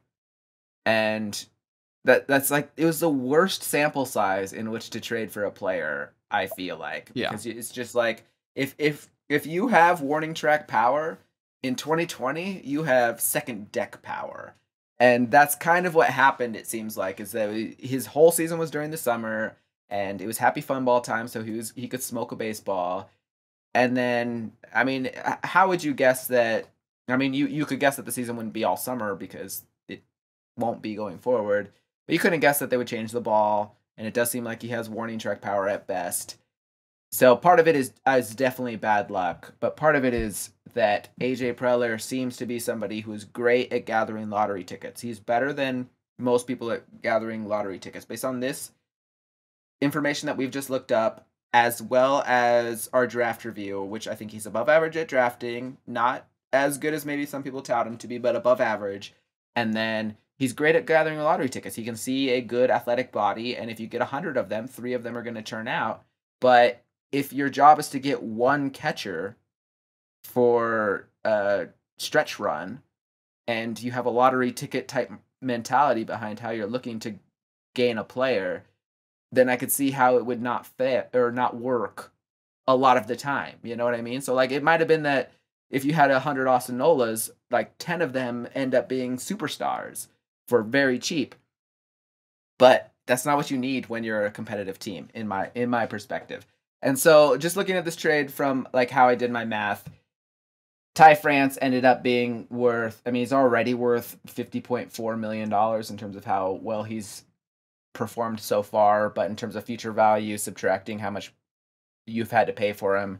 And that that's like it was the worst sample size in which to trade for a player, I feel like.
Yeah.
Because it's just like if if if you have warning track power in 2020, you have second deck power. And that's kind of what happened, it seems like, is that his whole season was during the summer and it was happy fun ball time, so he was he could smoke a baseball. And then I mean, how would you guess that I mean you, you could guess that the season wouldn't be all summer because it won't be going forward. But you couldn't guess that they would change the ball, and it does seem like he has warning track power at best. So part of it is uh, is definitely bad luck, but part of it is that AJ Preller seems to be somebody who's great at gathering lottery tickets. He's better than most people at gathering lottery tickets based on this information that we've just looked up as well as our draft review, which I think he's above average at drafting, not as good as maybe some people tout him to be, but above average. And then he's great at gathering lottery tickets. He can see a good athletic body, and if you get a hundred of them, three of them are going to turn out. But if your job is to get one catcher for a stretch run, and you have a lottery ticket type mentality behind how you're looking to gain a player, then I could see how it would not fit or not work a lot of the time. You know what I mean? So like it might have been that if you had a hundred Austin Nolas, like ten of them end up being superstars for very cheap. But that's not what you need when you're a competitive team in my in my perspective. And so just looking at this trade from like how I did my math, Ty France ended up being worth I mean he's already worth 50.4 million dollars in terms of how well he's performed so far, but in terms of future value subtracting how much you've had to pay for him,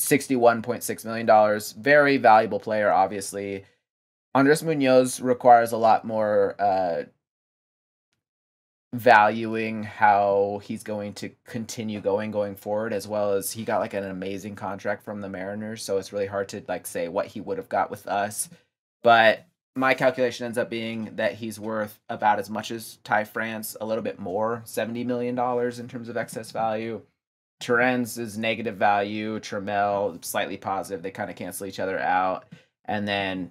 $61.6 million. Very valuable player, obviously. Andres Munoz requires a lot more uh, valuing how he's going to continue going going forward as well as he got like an amazing contract from the Mariners so it's really hard to like say what he would have got with us but my calculation ends up being that he's worth about as much as Ty France a little bit more 70 million dollars in terms of excess value Torrens is negative value, Trammell slightly positive. They kind of cancel each other out. And then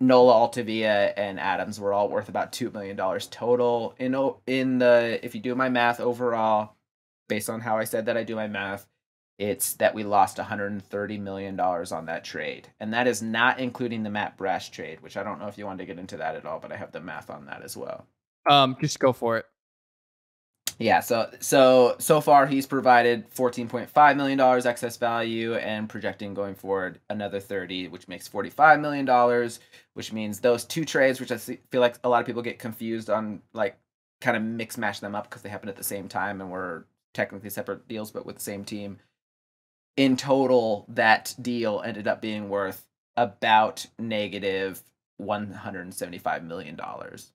Nola Altavilla and Adams were all worth about two million dollars total. In in the if you do my math overall, based on how I said that I do my math, it's that we lost 130 million dollars on that trade, and that is not including the Matt Brash trade, which I don't know if you want to get into that at all, but I have the math on that as well.
Um, just go for it.
Yeah, so so so far he's provided fourteen point five million dollars excess value and projecting going forward another thirty, which makes forty five million dollars. Which means those two trades, which I feel like a lot of people get confused on, like kind of mix match them up because they happen at the same time and were technically separate deals, but with the same team. In total, that deal ended up being worth about negative one hundred and seventy five million dollars.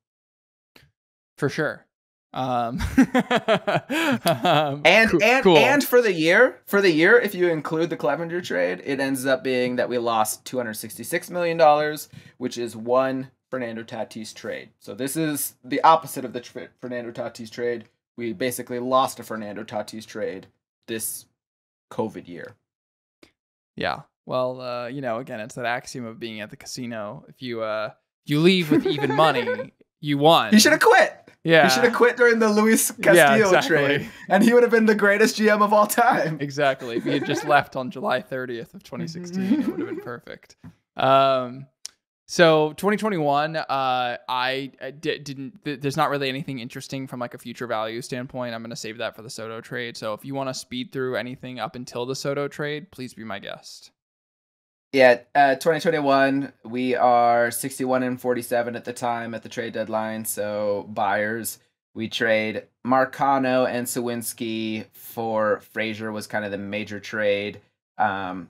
For sure. Um,
um, and co- and cool. and for the year, for the year, if you include the Clevinger trade, it ends up being that we lost two hundred sixty six million dollars, which is one Fernando Tatis trade. So this is the opposite of the tra- Fernando Tatis trade. We basically lost a Fernando Tatis trade this COVID year.
Yeah. Well, uh, you know, again, it's that axiom of being at the casino. If you uh, you leave with even money, you won.
You should have quit.
Yeah.
He should have quit during the Luis Castillo yeah, exactly. trade, and he would have been the greatest GM of all time.
Exactly. If he had just left on July 30th of 2016, it would have been perfect. Um, so 2021, uh, I, I di- didn't. Th- there's not really anything interesting from like a future value standpoint. I'm gonna save that for the Soto trade. So if you want to speed through anything up until the Soto trade, please be my guest.
Yeah, uh, 2021, we are 61 and 47 at the time at the trade deadline. So buyers, we trade Marcano and Suwinski for Frazier was kind of the major trade. Um,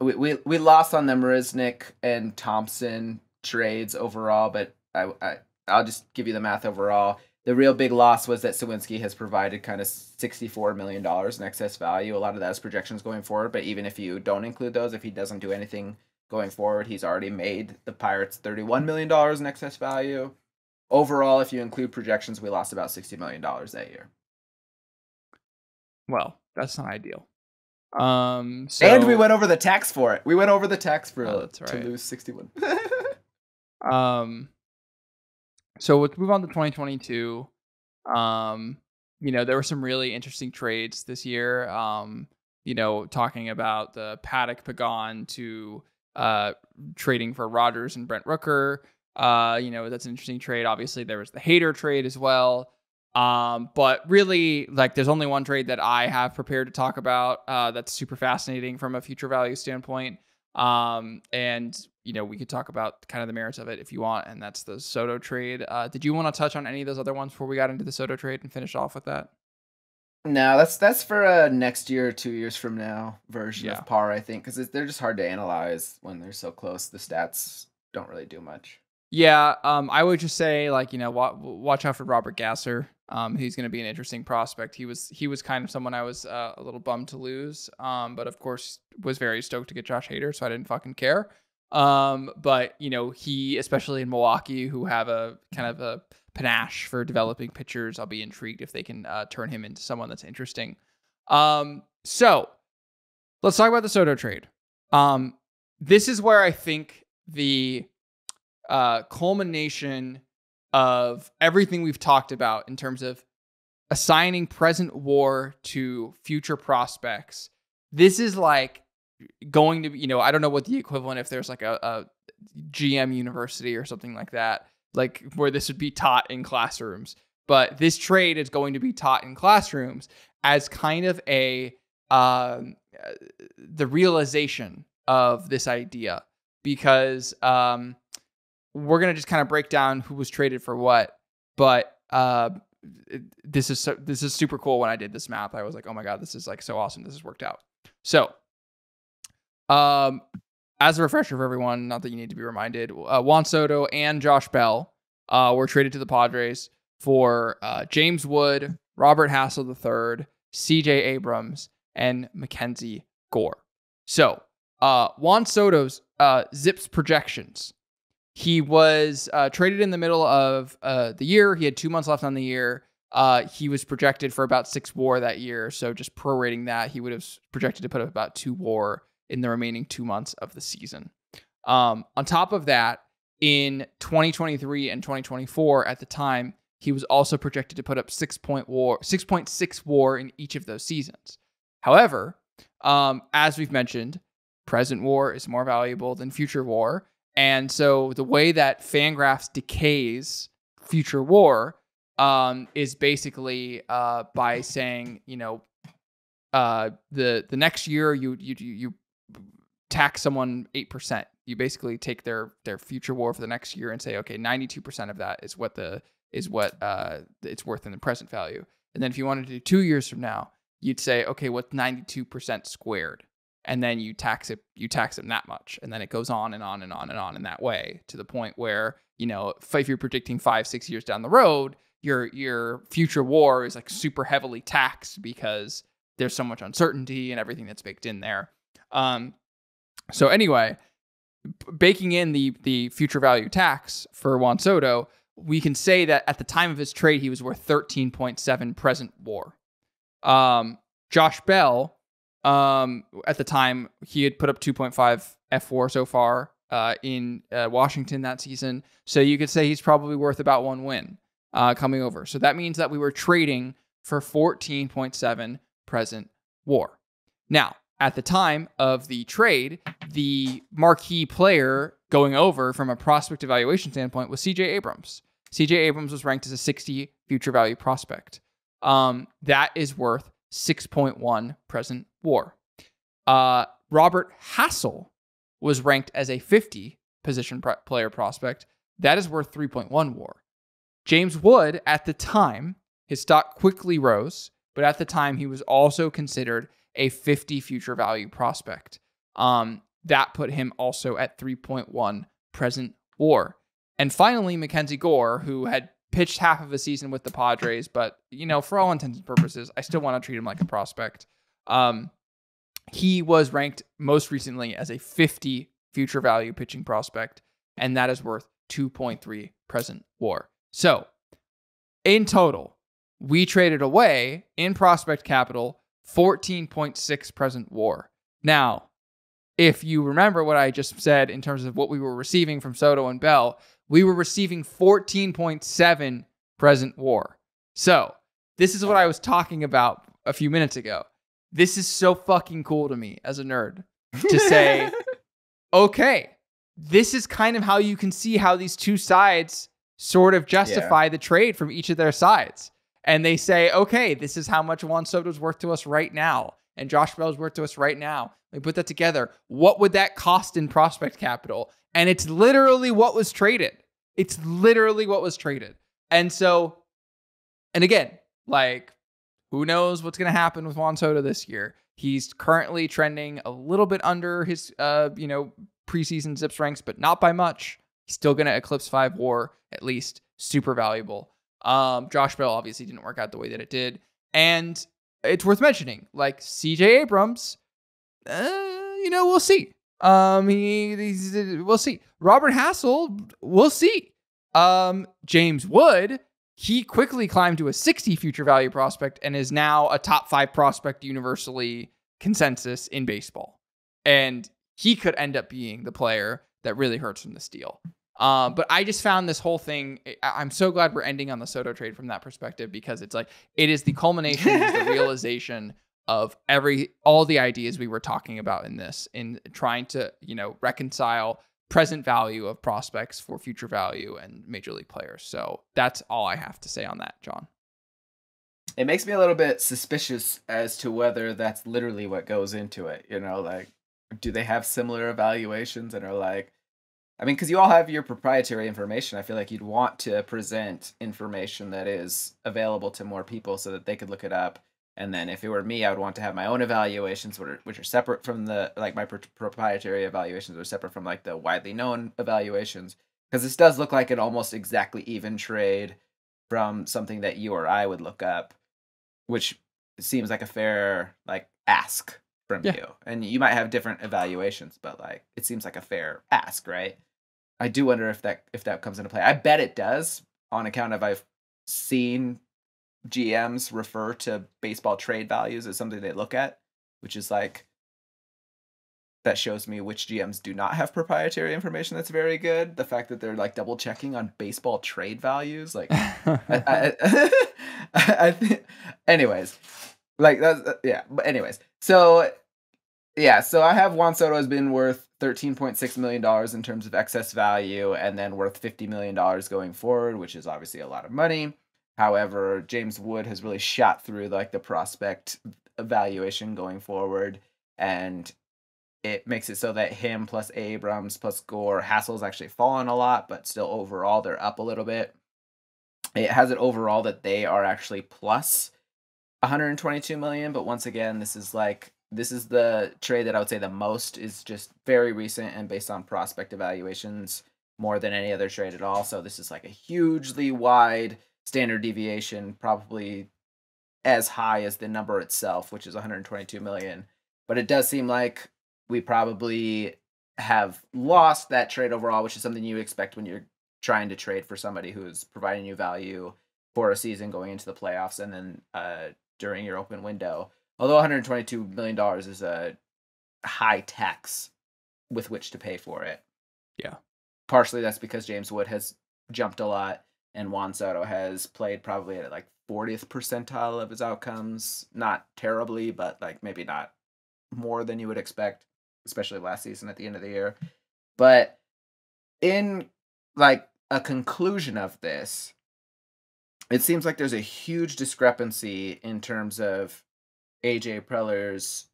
we, we, we lost on the Marisnick and Thompson trades overall, but I, I I'll just give you the math overall the real big loss was that Suwinski has provided kind of $64 million in excess value. A lot of that is projections going forward, but even if you don't include those, if he doesn't do anything going forward, he's already made the Pirates $31 million in excess value. Overall, if you include projections, we lost about $60 million that year.
Well, that's not ideal. Um, so...
And we went over the tax for it. We went over the tax for oh, right. to lose 61.
um, so let's move on to 2022. Um, you know, there were some really interesting trades this year. Um, you know, talking about the Paddack Pagan to uh, trading for Rogers and Brent Rooker. Uh, you know, that's an interesting trade. Obviously, there was the Hader trade as well. Um, but really, like, there's only one trade that I have prepared to talk about uh, that's super fascinating from a future value standpoint. Um, and you know, we could talk about kind of the merits of it if you want, and that's the Soto trade. Uh, did you want to touch on any of those other ones before we got into the Soto trade and finish off with that?
No, that's that's for a next year or two years from now version yeah. of par, I think, because they're just hard to analyze when they're so close. The stats don't really do much.
Yeah, um, I would just say like you know watch out for Robert Gasser. Um, he's going to be an interesting prospect. He was he was kind of someone I was uh, a little bummed to lose. Um, but of course was very stoked to get Josh Hader, so I didn't fucking care. Um, but you know, he especially in Milwaukee, who have a kind of a panache for developing pitchers, I'll be intrigued if they can uh, turn him into someone that's interesting. Um, so let's talk about the Soto trade. Um, this is where I think the uh, culmination of everything we've talked about in terms of assigning present war to future prospects. This is like going to be, you know, I don't know what the equivalent if there's like a, a GM university or something like that, like where this would be taught in classrooms. but this trade is going to be taught in classrooms as kind of a um, uh, the realization of this idea because um, we're gonna just kind of break down who was traded for what. But uh, this is so, this is super cool. When I did this map, I was like, oh my god, this is like so awesome. This has worked out. So, um, as a refresher for everyone, not that you need to be reminded, uh, Juan Soto and Josh Bell uh, were traded to the Padres for uh, James Wood, Robert Hassell III, C.J. Abrams, and Mackenzie Gore. So, uh, Juan Soto's uh, ZiPS projections. He was uh, traded in the middle of uh, the year. He had two months left on the year. Uh, he was projected for about six WAR that year. So just prorating that, he would have projected to put up about two WAR in the remaining two months of the season. Um, on top of that, in 2023 and 2024, at the time, he was also projected to put up six point WAR, 6.6 WAR in each of those seasons. However, um, as we've mentioned, present WAR is more valuable than future WAR. And so the way that Fangraphs decays future WAR um, is basically uh, by saying, you know, uh, the the next year you you you tax someone eight percent. You basically take their their future WAR for the next year and say, okay, ninety two percent of that is what the is what uh, it's worth in the present value. And then if you wanted to do two years from now, you'd say, okay, what's ninety two percent squared? And then you tax it you tax them that much. And then it goes on and on and on and on in that way to the point where you know if you're predicting five six years down the road your your future WAR is like super heavily taxed because there's so much uncertainty and everything that's baked in there. Um so anyway baking in the the future value tax for Juan Soto we can say that at the time of his trade he was worth 13.7 present WAR. Um Josh Bell um, at the time, he had put up 2.5 fWAR so far uh, in uh, Washington that season. So you could say he's probably worth about one win uh, coming over. So that means that we were trading for 14.7 present WAR. Now, at the time of the trade, the marquee player going over from a prospect evaluation standpoint was CJ Abrams. CJ Abrams was ranked as a 60 future value prospect. Um, that is worth 6.1 present WAR. Uh, Robert Hassell was ranked as a 50 position player prospect. That is worth 3.1 WAR. James Wood, at the time, his stock quickly rose, but at the time, he was also considered a 50 future value prospect. Um, that put him also at 3.1 present WAR. And finally, Mackenzie Gore, who had pitched half of a season with the Padres, but you know, for all intents and purposes, I still want to treat him like a prospect. Um, he was ranked most recently as a 50 future value pitching prospect, and that is worth 2.3 present WAR. So, in total, we traded away in prospect capital 14.6 present WAR. Now, if you remember what I just said in terms of what we were receiving from Soto and Bell, we were receiving 14.7 present WAR. So, this is what I was talking about a few minutes ago. This is so fucking cool to me as a nerd to say, okay, this is kind of how you can see how these two sides sort of justify yeah. the trade from each of their sides. And they say, okay, this is how much Juan Soto's worth to us right now. And Josh Bell's worth to us right now. We put that together. What would that cost in prospect capital? And it's literally what was traded. It's literally what was traded. And so, and again, like, who knows what's going to happen with Juan Soto this year? He's currently trending a little bit under his, uh, you know, preseason ZiPS ranks, but not by much. He's still going to eclipse five WAR at least. Super valuable. Um, Josh Bell obviously didn't work out the way that it did, and it's worth mentioning, like C.J. Abrams. Uh, you know, we'll see. Um, he, he's, we'll see. Robert Hassell, we'll see. Um, James Wood, he quickly climbed to a 60 future value prospect and is now a top five prospect universally consensus in baseball. And he could end up being the player that really hurts from this deal. Um, but I just found this whole thing. I'm so glad we're ending on the Soto trade from that perspective because it's like it is the culmination, the realization of every all the ideas we were talking about in this in trying to you know reconcile present value of prospects for future value and major league players. So that's all I have to say on that, John.
It makes me a little bit suspicious as to whether that's literally what goes into it. You know, like, do they have similar evaluations and are like, I mean, because you all have your proprietary information. I feel like you'd want to present information that is available to more people so that they could look it up. And then if it were me, I would want to have my own evaluations, which are, which are separate from the like my proprietary evaluations are separate from like the widely known evaluations. Because this does look like an almost exactly even trade from something that you or I would look up, which seems like a fair like ask from yeah. you. And you might have different evaluations, but like it seems like a fair ask, right? I do wonder if that if that comes into play. I bet it does on account of I've seen GMs refer to baseball trade values as something they look at, which is like that shows me which GMs do not have proprietary information that's very good. The fact that they're like double checking on baseball trade values, like I, I, I think. Anyways, like that's uh, yeah. But anyways, so yeah, so I have Juan Soto has been worth thirteen point six million dollars in terms of excess value, and then worth fifty million dollars going forward, which is obviously a lot of money. However, James Wood has really shot through like the prospect evaluation going forward, and it makes it so that him plus Abrams plus Gore Hassell's actually fallen a lot, but still overall they're up a little bit. It has it overall that they are actually plus 122 million, but once again, this is like this is the trade that I would say the most is just very recent and based on prospect evaluations more than any other trade at all. So this is like a hugely wide standard deviation, probably as high as the number itself, which is 122 million. But it does seem like we probably have lost that trade overall, which is something you expect when you're trying to trade for somebody who's providing you value for a season going into the playoffs and then uh, during your open window. Although 122 million dollars is a high tax with which to pay for it.
Yeah.
Partially that's because James Wood has jumped a lot and Juan Soto has played probably at like 40th percentile of his outcomes. Not terribly, but like maybe not more than you would expect, especially last season at the end of the year. But in like a conclusion of this, it seems like there's a huge discrepancy in terms of AJ Preller's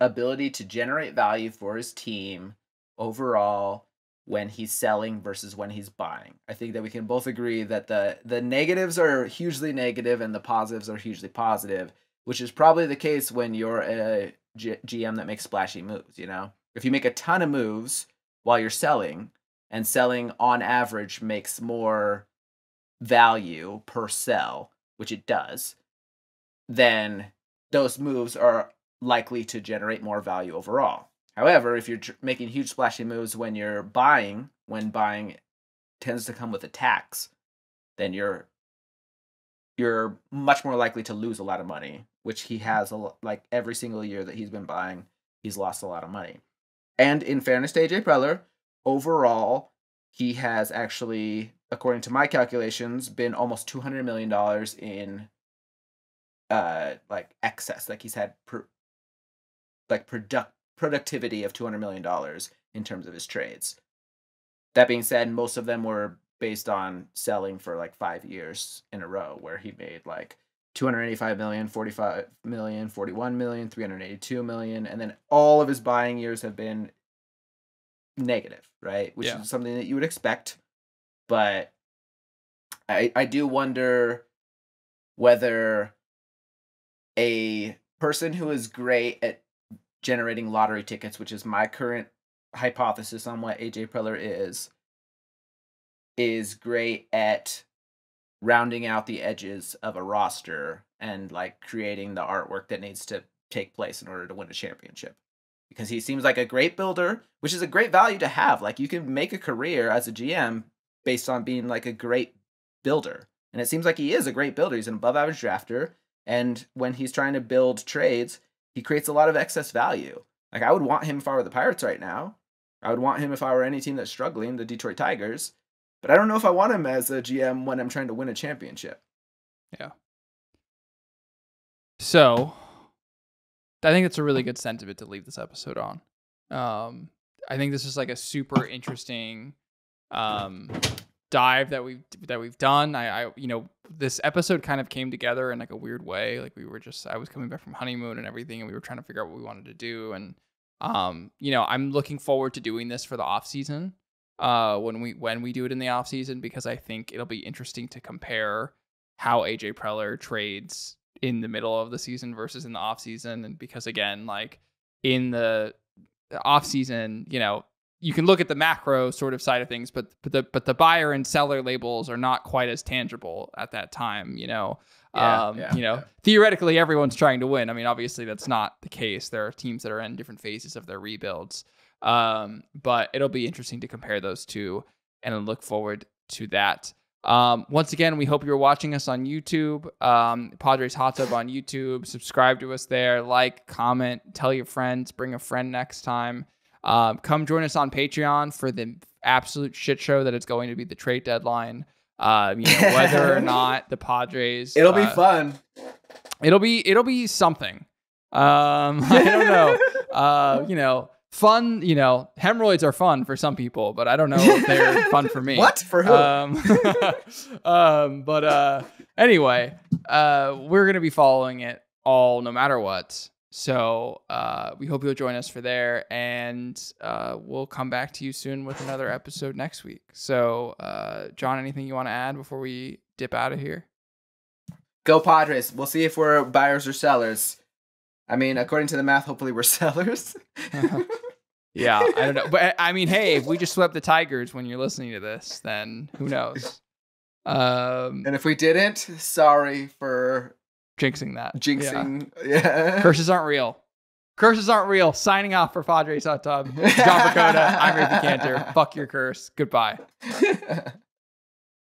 ability to generate value for his team overall when he's selling versus when he's buying. I think that we can both agree that the the negatives are hugely negative and the positives are hugely positive, which is probably the case when you're a G- GM that makes splashy moves, you know? If you make a ton of moves while you're selling and selling on average makes more value per sell, which it does, then those moves are likely to generate more value overall. However, if you're making huge splashy moves when you're buying, when buying tends to come with a tax, then you're you're much more likely to lose a lot of money, which he has a, like every single year that he's been buying, he's lost a lot of money. And in fairness to AJ Preller, overall, he has actually, according to my calculations, been almost two hundred million dollars in uh like excess. Like he's had per, like product productivity of $200 million in terms of his trades. That being said, most of them were based on selling for like five years in a row, where he made like 285 million, 45 million, 41 million, 382 million, and then all of his buying years have been negative, right? Which yeah. is something that you would expect. But I I do wonder whether a person who is great at generating lottery tickets, which is my current hypothesis on what AJ Preller is, is great at rounding out the edges of a roster and like creating the artwork that needs to take place in order to win a championship. Because he seems like a great builder, which is a great value to have. Like you can make a career as a GM based on being like a great builder. And it seems like he is a great builder. He's an above average drafter. And when he's trying to build trades, he creates a lot of excess value. Like I would want him if I were the Pirates right now. I would want him if I were any team that's struggling, the Detroit Tigers. But I don't know if I want him as a GM when I'm trying to win a championship.
Yeah. So, I think it's a really good sentiment to leave this episode on. Um, I think this is like a super interesting um dive that we've that we've done. I, I you know this episode kind of came together in like a weird way. Like we were just I was coming back from honeymoon and everything, and we were trying to figure out what we wanted to do. And um, you know, I'm looking forward to doing this for the off season. Uh, when we when we do it in the off season because I think it'll be interesting to compare how AJ Preller trades in the middle of the season versus in the off season, and because again, like in the off season, you know, you can look at the macro sort of side of things, but but the but the buyer and seller labels are not quite as tangible at that time. You know,
Yeah,
um,
yeah,
you know,
yeah.
theoretically everyone's trying to win. I mean, obviously that's not the case. There are teams that are in different phases of their rebuilds. Um, but it'll be interesting to compare those two, and look forward to that. Um, once again, we hope you're watching us on YouTube, um, Padres Hot Tub on YouTube. Subscribe to us there, like, comment, tell your friends, bring a friend next time. Um, come join us on Patreon for the absolute shit show that it's going to be the trade deadline. Um, you know, whether or not the Padres,
It'll be
uh,
fun.
It'll be it'll be something. Um, I don't know. Uh, you know, fun. You know, hemorrhoids are fun for some people, but I don't know if they're fun for me.
What for who?
Um, um, but uh, anyway, uh, we're gonna be following it all, no matter what. So uh, we hope you'll join us for there, and uh, we'll come back to you soon with another episode next week. So, uh, John, anything you want to add before we dip out of here?
Go Padres. We'll see if we're buyers or sellers. I mean, according to the math, hopefully we're sellers.
Yeah, I don't know, but I mean, hey, if we just swept the Tigers when you're listening to this, then who knows? Um,
and if we didn't, sorry for
jinxing that.
Jinxing. Yeah.
Curses aren't real. Curses aren't real. Signing off for Padres Hot Tub. John Precoda. I'm Raphie Cantor. Fuck your curse. Goodbye.